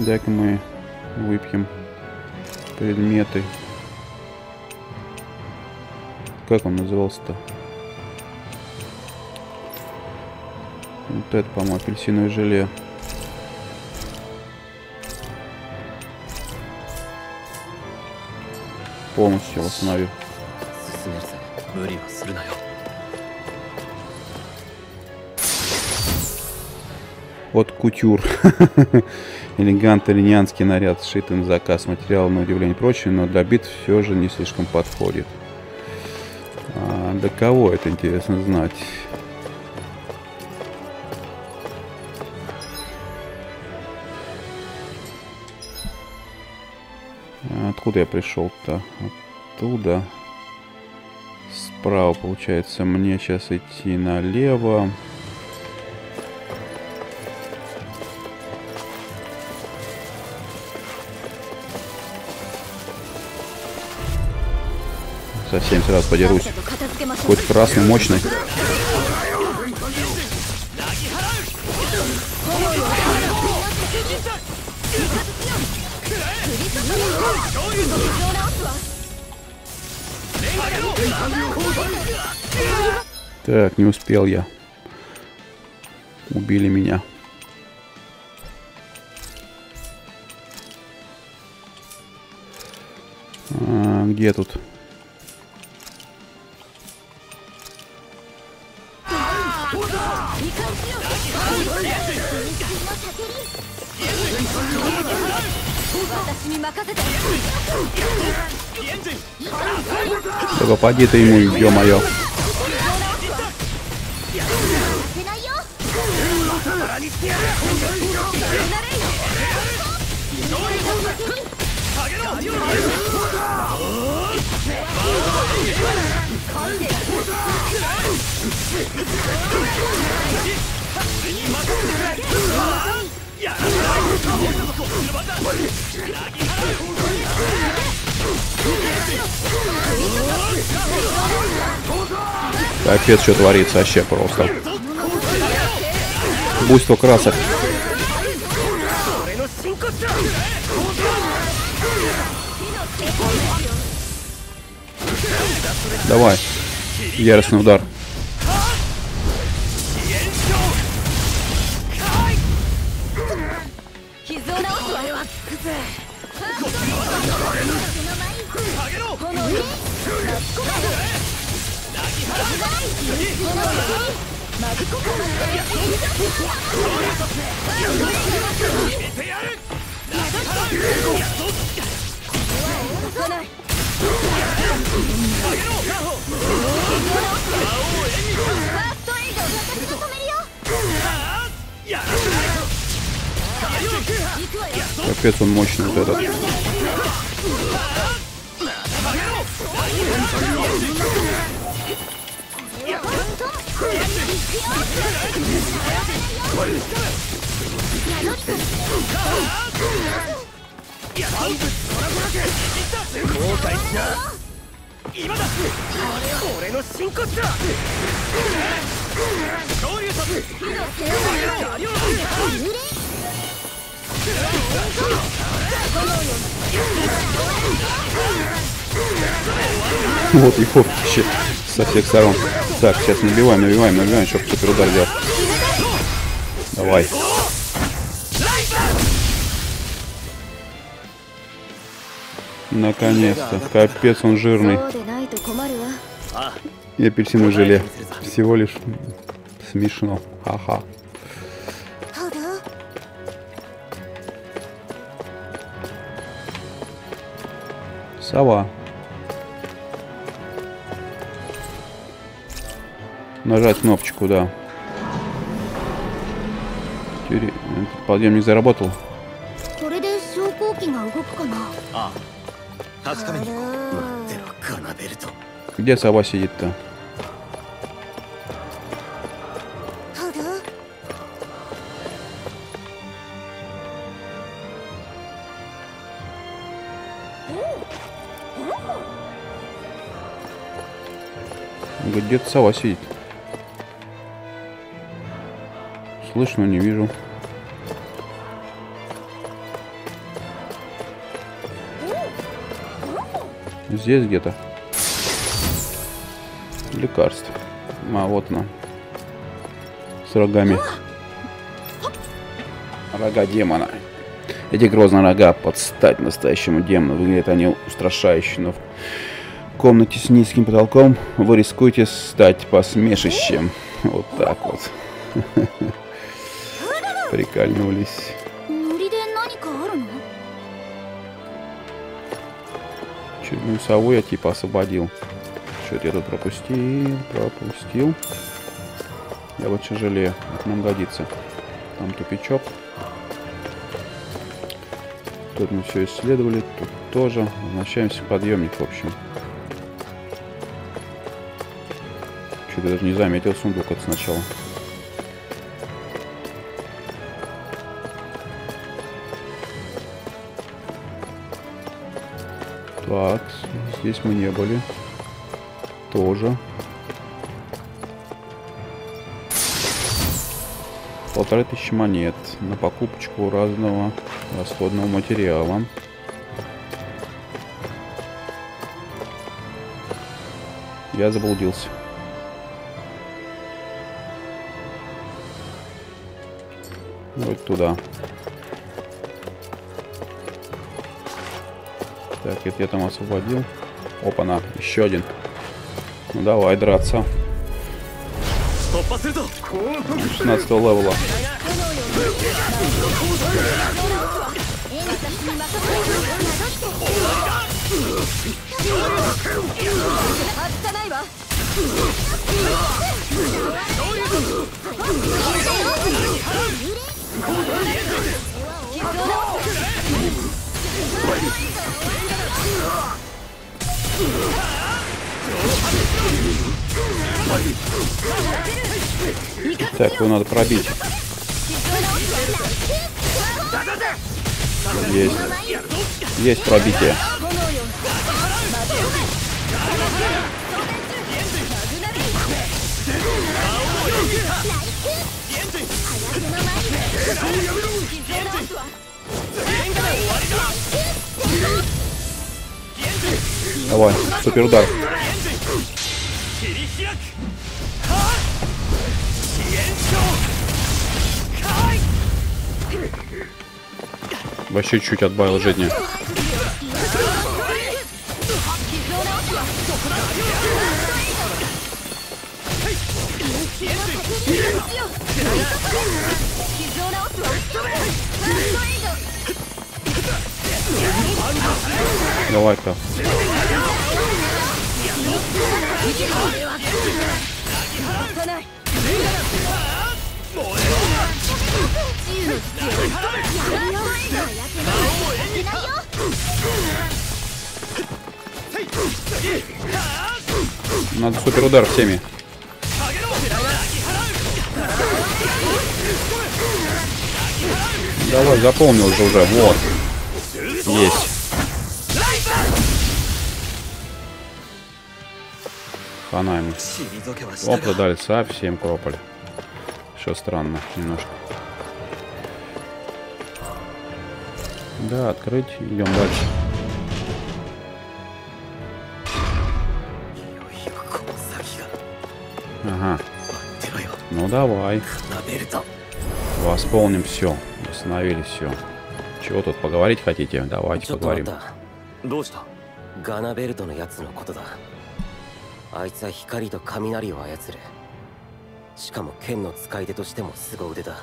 Дай-ка мы выпьем предметы. Как он назывался-то? Вот это, по-моему, апельсиновое желе. Полностью восстановил. Вот кутюр. Элегантный линянский наряд, сшитый на заказ. Материал, на удивление, прочее, но для бит все же не слишком подходит. А, для кого это интересно знать? Откуда я пришел-то? Оттуда. Справа, получается, мне сейчас идти налево. Совсем сразу подерусь. Хоть красный, мощный. Так, не успел я. Убили меня. А, где тут? Только поди ты ему, ё-моё. Капец, что творится вообще просто. Буйство красок. Давай. Яростный удар. Капец, он мощный вот этот. Вот его вообще со всех сторон. Так, сейчас набиваем, набиваем, набиваем, чтобы супер удар делать. Давай. Наконец-то. Капец, он жирный. И апельсиновое желе. Всего лишь смешно. Ха-ха. Сова. Нажать кнопочку, да. Подъемник заработал. Где сова сидит-то? Где-то сова сидит. Слышно, не вижу. Здесь где-то. Лекарство. А, вот оно. С рогами. Рога демона. Эти грозные рога под стать настоящему демону. Выглядят они устрашающе, но в комнате с низким потолком вы рискуете стать посмешищем. Вот так вот. Прикольнулись. Очередную сову я типа освободил. Что-то я тут пропустил, пропустил. Я вот жалею. Это нам годится. Там тупичок. Тут мы все исследовали, тут тоже. Возвращаемся в подъемник, в общем. Что-то даже не заметил сундук это сначала. Так, здесь мы не были. Тоже. Полторы тысячи монет на покупочку разного расходного материала. Я заблудился. Вот туда. Ответ я там освободил. Опа-на, еще один. Ну давай драться. 16 левела. Так, его надо пробить. Есть. Есть пробитие. Давай, супер удар. Вообще чуть отбавил жизни. удар всеми. Давай, заполнил же уже. Вот. Есть. Хана ему. Опа, дали совсем кропали. Что странно немножко. Да, открыть. Идем дальше. Ну давай. ラベルト Восполним все. Восстановили все. Чего тут поговорить хотите? Давайте ちょっと待 поговорим. ったどうしたガナベルトのやつのことだあいつは光と雷を操るしかも剣の使い手としても凄腕だ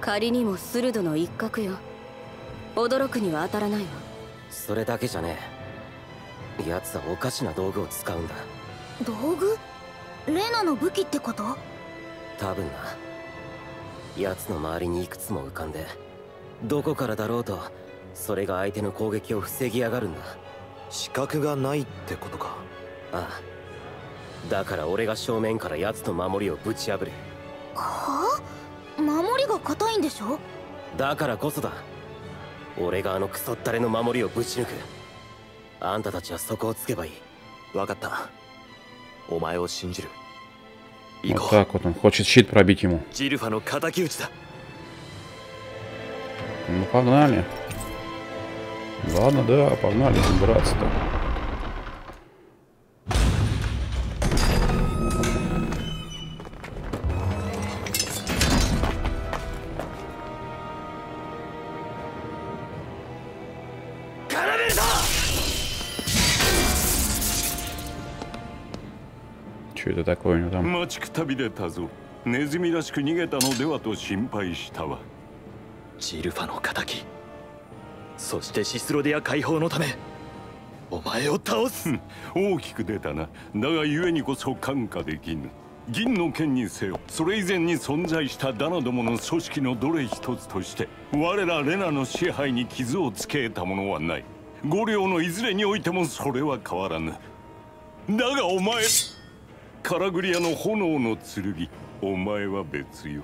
仮にも鋭の一角よ驚くには当たらないわそれだけじゃねえ奴はおかしな道具を使うんだ道具レナの武器ってこと 多分な。奴の周りにいくつも浮かんでどこからだろうとそれが相手の攻撃を防ぎやがるんだ。資格がないってことか。ああ。だから俺が正面から奴の守りをぶち破る。はあ？守りが硬いんでしょ？だからこそだ。俺があのクソったれの守りをぶち抜く。あんたたちはそこをつけばいい。分かった。お前を信じる。行 Вот так вот он. Хочет щит пробить ему. Ну, погнали. Ладно, да, погнали, браться-то. Что это такое у него там? 待ちくたびれたぞネズミらしく逃げたのではと心配したわ ジルファの敵そしてシスロディア解放のためお前を倒す大きく出たなだが故にこそ感化できぬ銀の剣にせよそれ以前に存在したダナどもの組織のどれ一つとして我らレナの支配に傷をつけたものはない五両のいずれにおいてもそれは変わらぬだがお前 カラグリアの炎の剣。お前は別よ。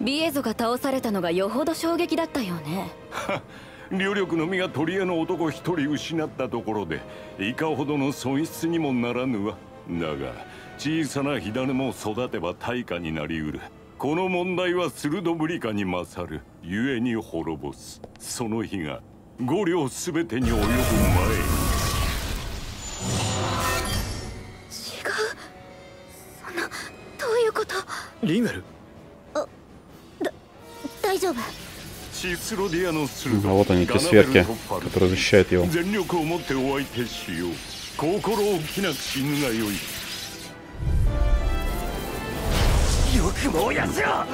ビエゾが倒されたのがよほど衝撃だったよね。両力の実が取り柄の男一人失ったところでいかほどの損失にもならぬわ。だが小さな火種も育てば大化になりうる。この問題は鋭ぶりかに勝る。故に滅ぼす。その日が五両すべてに及ぶ前リメル大丈夫シスロディアの鋭 А вот они, эти ガナベル сверки, トッパル которые защищают его. 全力を持ってお相手しよう心置きなく死ぬがよいよくもやつよ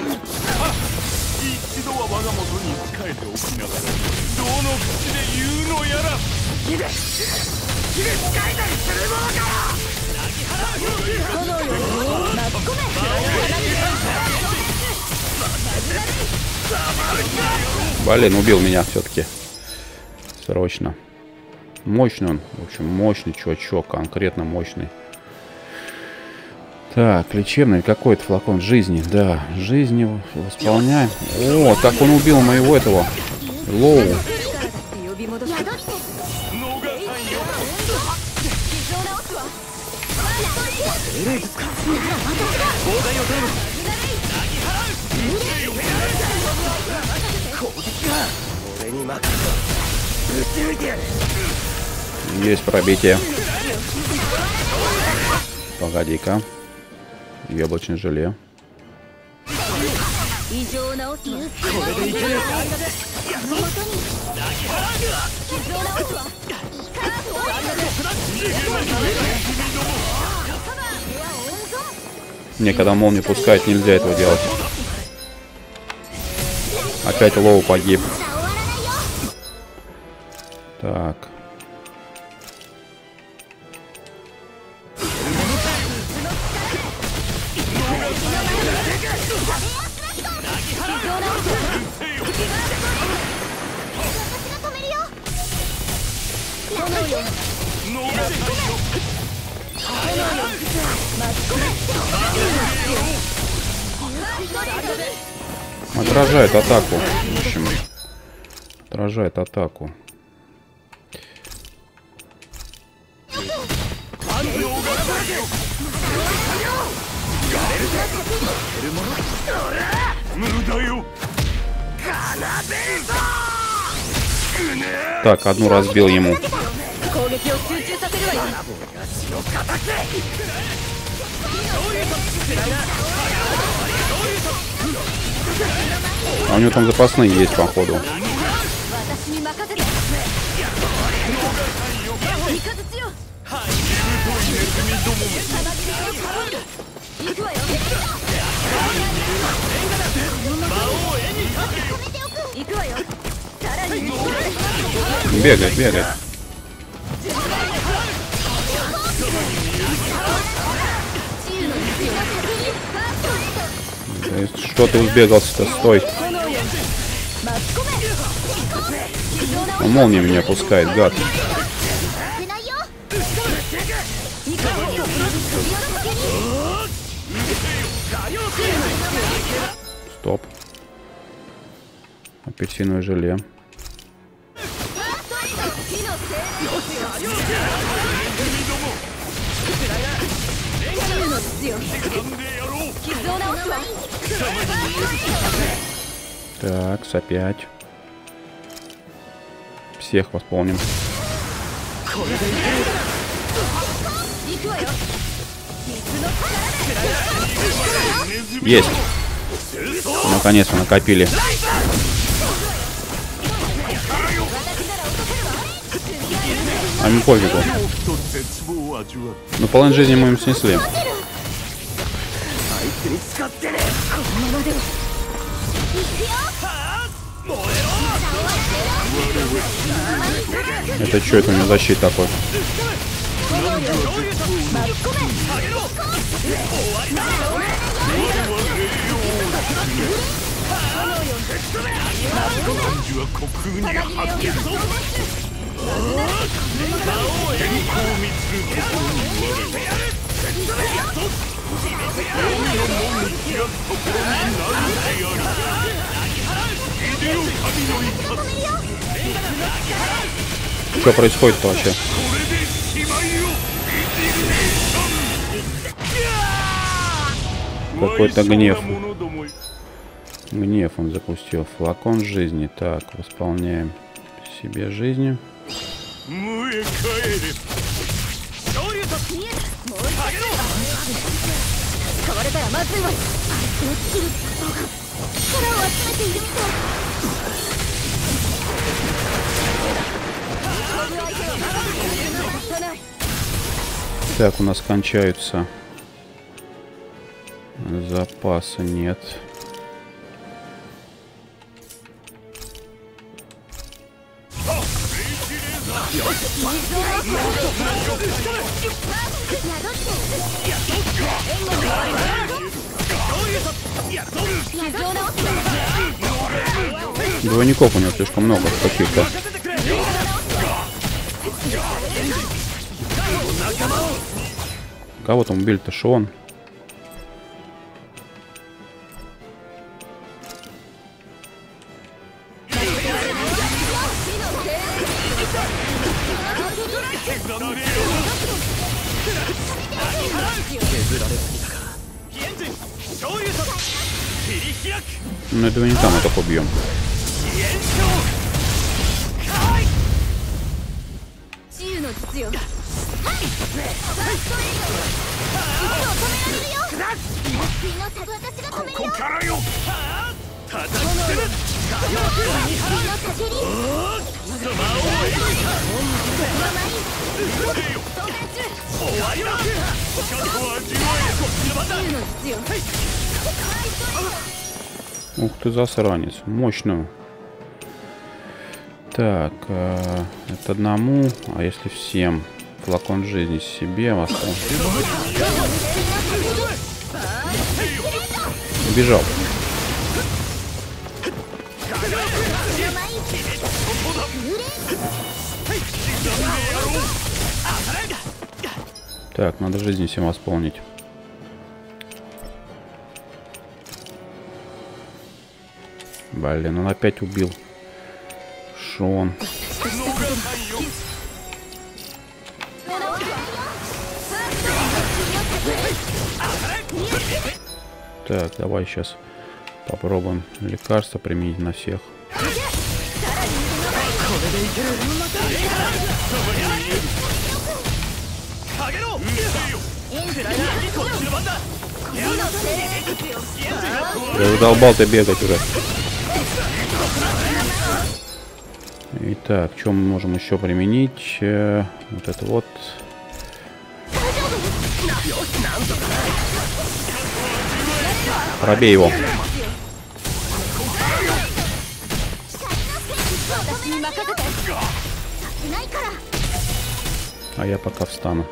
一度は我が元に仕えておきながらどの口で言うのやら火で火で使えたりするものか巻き込め Блин, убил меня все-таки. Срочно. Мощный он. В общем, мощный чувачок. Конкретно мощный. Так, лечебный какой-то флакон жизни. Да, жизни восполняем. О, как он убил моего этого. Лоу. Есть пробитие. Погоди-ка. Яблочное желе. Мне когда молнию пускать, нельзя этого делать. Опять Лоу погиб. Так. Отражает атаку. В общем, отражает атаку. Так, одну разбил ему. 攻撃を集中させるわよ А у него там запасные есть, походу. 私に任せて三日月よ行くわよ 行くわよさらに Бегает, бегает. То есть, Что ты сбегался-то? Стой. Он молния меня пускает, гад. Апельсиновое желе. Так, опять. Всех восполним. Есть. Наконец-то накопили. А мы пофигу. Но половину жизни мы им снесли. Это что это у него защита такой? Что происходит-то вообще? Какой-то гнев. Гнев он запустил. Флакон жизни. Так, восполняем себе жизни. 使われたらまずいわよあいつのスキルそうか力を集めているみたい飛ぶ相手はまだない Так, у нас кончаются запасы. Нет. Двойников у него слишком много каких-то. Кого там убили-то? Шон? Этого ты, засранец. Мощную. Так, э, это одному, а если всем? Флакон жизни себе восполнил. Убежал. Так, надо жизни всем восполнить. Блин, он опять убил. Шон. Так, давай сейчас попробуем лекарство применить на всех. Я задолбал ты бегать уже. Итак, чем мы можем еще применить? Э, вот это вот. Пробей его. А я пока встану.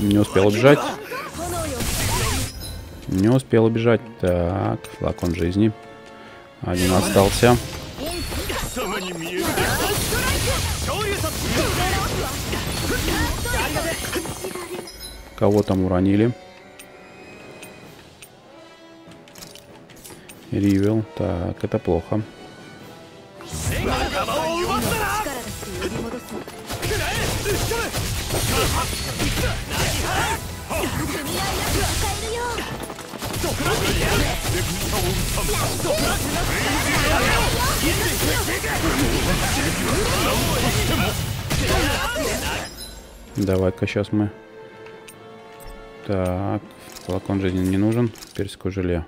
Не успел убежать. Не успел убежать. Так, флакон жизни. Один остался. Кого там уронили? Ривел. Так, это плохо. Давай-ка сейчас мы... Так, флакон жизни не нужен. Персиковое желе.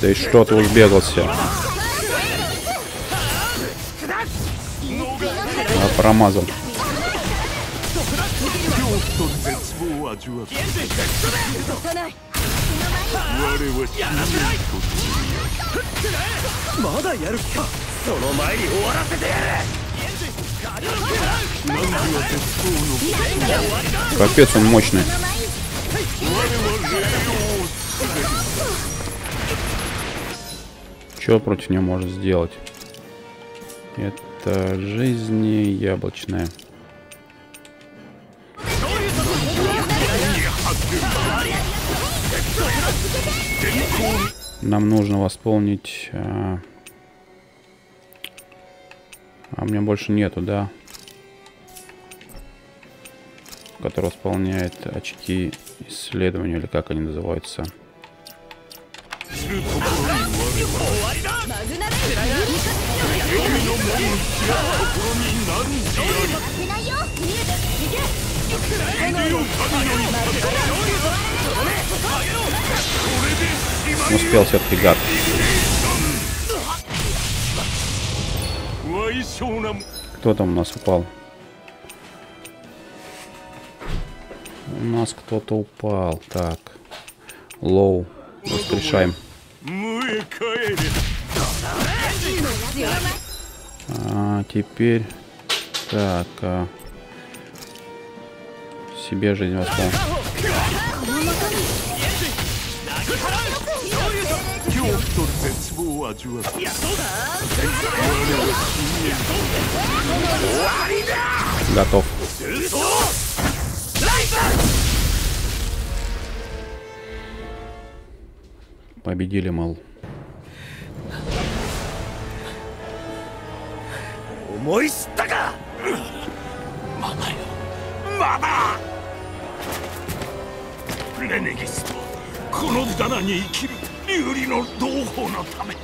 Да и что ты убегался? А, промазал. 恐怖と絶望を味わった我は死ねとまだやる気かその前に終わらせてやる Капец, он мощный. Что против него может сделать? Это жизни яблочная. Нам нужно восполнить... А, а у меня больше нету, да? Который восполняет очки исследования, или как они называются. Успел все-таки гад. Кто там у нас упал? У нас кто-то упал. Так. Лоу. Воскрешаем. А, теперь... Так. А... Себе жизнь восполнил. 恐怖と絶望を味わった Готов. Победили, мол. 思い知ったかまだよまだ レネギスとこのダナに生きる有利の同胞のため負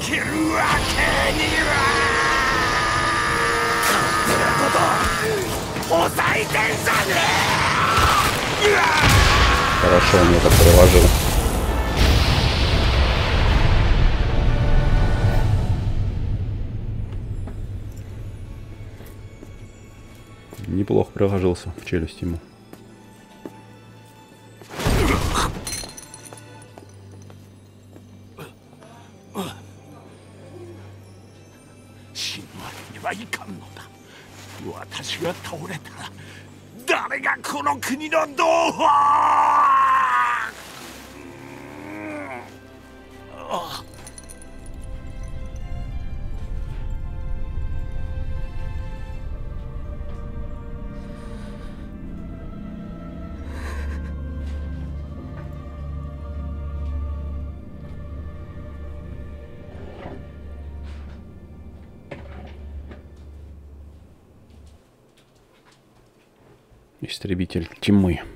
けるわけには抑えてんじゃね Хорошо, он это приложил. Неплохо приложился в челюсть ему. Истребитель тьмы. "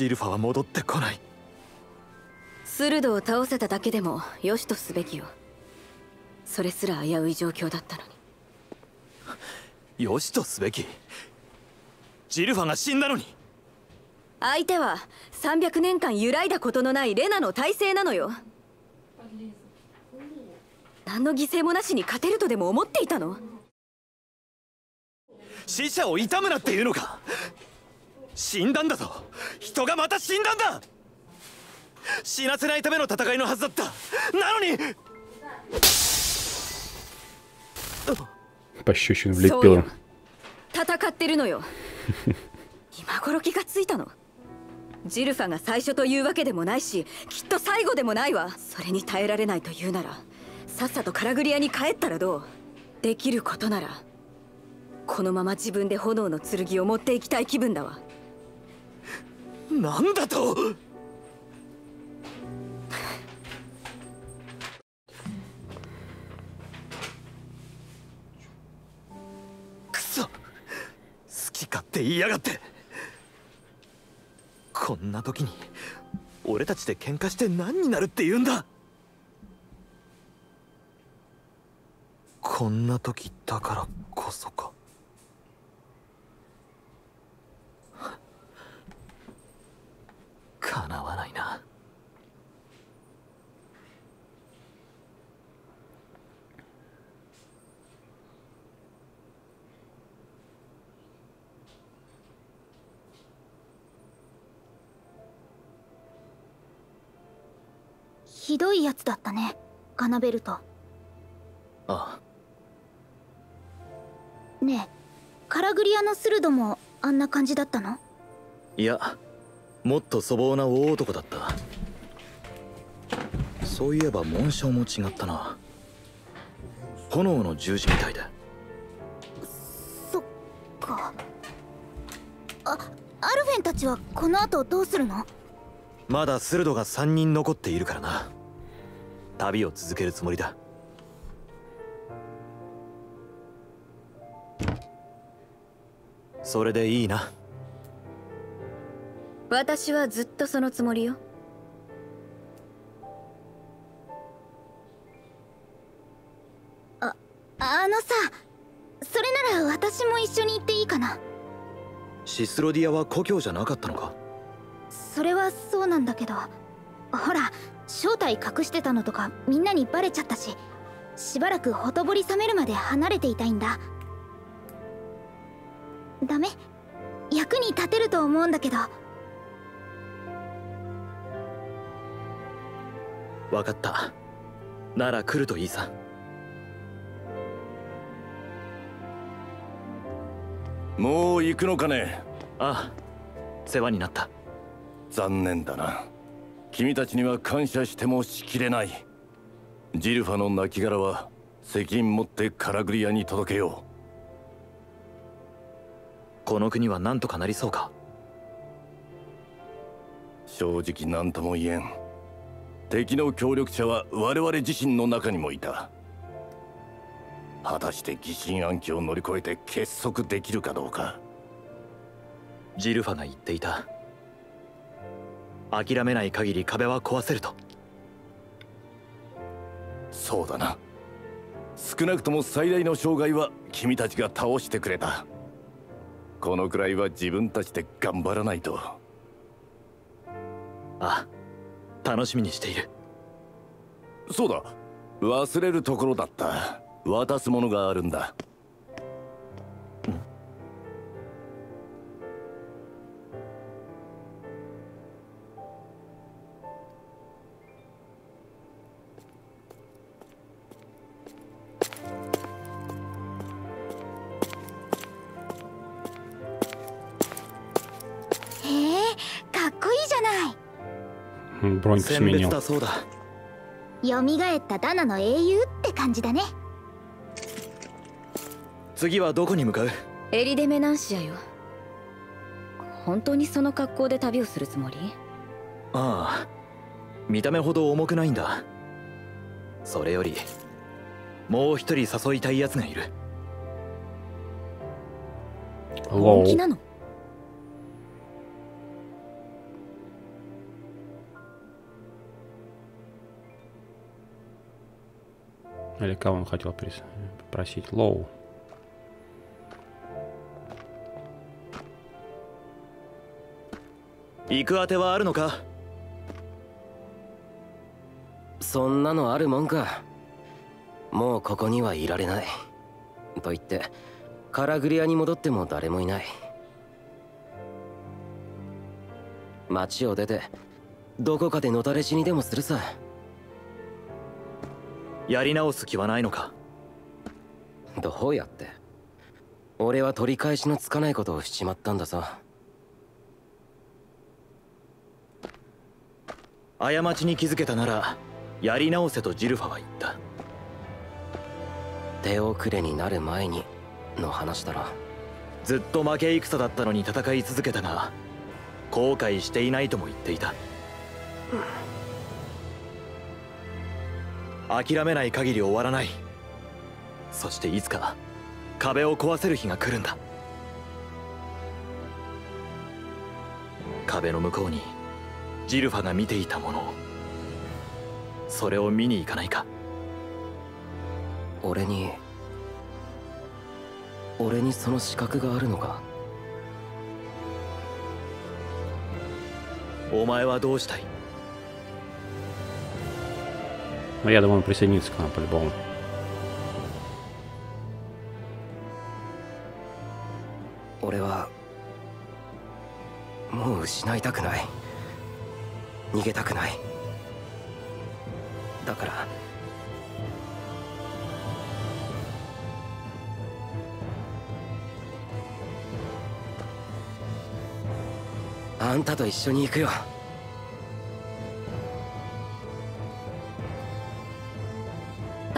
でもジルファは戻ってこない。スルドを倒せただけでも良しとすべきよ。それすら危うい状況だったのに。よしとすべき。ジルファが死んだのに。相手は300年間揺らいだことのないレナの体制なのよ。何の犠牲もなしに勝てるとでも思っていたの？死者を悼むなっていうのか？死んだんだぞ人がまた死んだんだ死なせないための戦いのはずだったなのに Пощечину そう влепил よ им. 戦ってるのよ今頃気がついたのジルファが最初というわけでもないしきっと最後でもないわそれに耐えられないというならさっさとカラグリアに帰ったらどうできることならこのまま自分で炎の剣を持っていきたい気分だわ なんだと？くそ。好き勝手言いやがって。こんな時に俺たちで喧嘩して何になるって言うんだ？こんな時だからこそか。かなわないな。ひどいやつだったね。ガナベルトああ。ねえカラグリアのスルドもあんな感じだったの？いやもっと粗暴な大男だった。そういえば紋章も違ったな。炎の十字みたいでそっか。あアルフェンたちはこの後どうするの？まだスルドが3人残っているからな。旅を続けるつもりだ。それでいいな私はずっとそのつもりよ。ああのさそれなら私も一緒に行っていいかな？シスロディアは故郷じゃなかったのか？それはそうなんだけどほら正体隠してたのとかみんなにバレちゃったししばらくほとぼり冷めるまで離れていたいんだ。ダメ役に立てると思うんだけど分かった。なら来るといいさ。もう行くのかね？ああ世話になった。残念だな。君たちには感謝してもしきれない。ジルファの亡骸は責任持ってカラグリアに届けよこの国は何とかなりそうか。う正直何とも言えん敵の協力者は我々自身の中にもいた。果たして疑心暗鬼を乗り越えて結束できるかどうか。ジルファが言っていた。諦めない限り壁は壊せると。そうだな。少なくとも最大の障害は君たちが倒してくれた。このくらいは自分たちで頑張らないと。ああ楽しみにしている。そうだ。忘れるところだった。渡すものがあるんだ。ンプスミニそうだ。蘇ったダナの英雄って感じだね。次はどこに向かう？エリデメナンシアよ。本当にその格好で旅をするつもり？ああ見た目ほど重くないんだ。それよりもう一人誘いたい奴がいる。本気 Или кого он хотел прис- попросить? Лоу. 行くあてはあるのかそんなのあるもんかもうここにはいられないと言ってカラグリアに戻っても誰もいない町を出てどこかでのたれ死にでもするさ やり直す気はないのか？どうやって？俺は取り返しのつかないことをしちまったんだぞ。過ちに気づけたならやり直せとジルファは言った。手遅れになる前にの話だろ。ずっと負け戦だったのに戦い続けたが後悔していないとも言っていた、諦めない限り終わらない。そしていつか壁を壊せる日が来るんだ。壁の向こうにジルファが見ていたものそれを見に行かないか。俺に俺にその資格があるのか？お前はどうしたい？Ну, я думаю, он присоединится к нам по-любому. 俺はもう失いたくない逃げたくないだからあんたと一緒に行くよ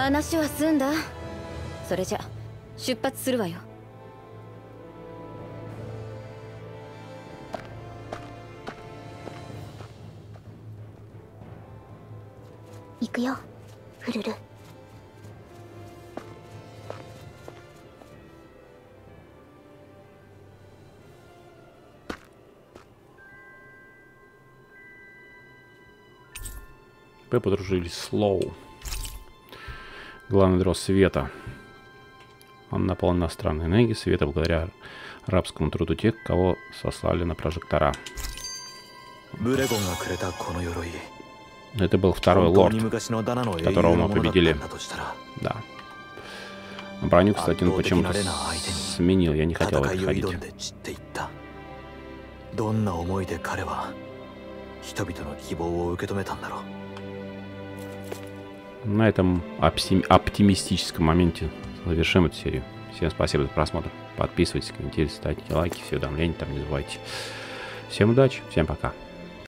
話は済んだそれじゃ出発するわよ行くよフルル Мы подружились с Лоу. Главный дрос света. Он напал на странные энергии света благодаря рабскому труду тех, кого сослали на прожектора. ブレゴンがくれたこの鎧 Это был второй 本当 лорд. に昔のダナの英雄 которого の мы ものだった победили. んだとしたら Да. Броню, кстати, ну почему-то сменил. Я не хотел в 戦 это いを ходить. 挑んで散っていったどんな思いで彼は人々の希望を受け止めたんだろう На этом оптим- оптимистическом моменте завершим эту серию. Всем спасибо за просмотр. Подписывайтесь, комментируйте, ставьте лайки, все уведомления там не забывайте. Всем удачи, всем пока.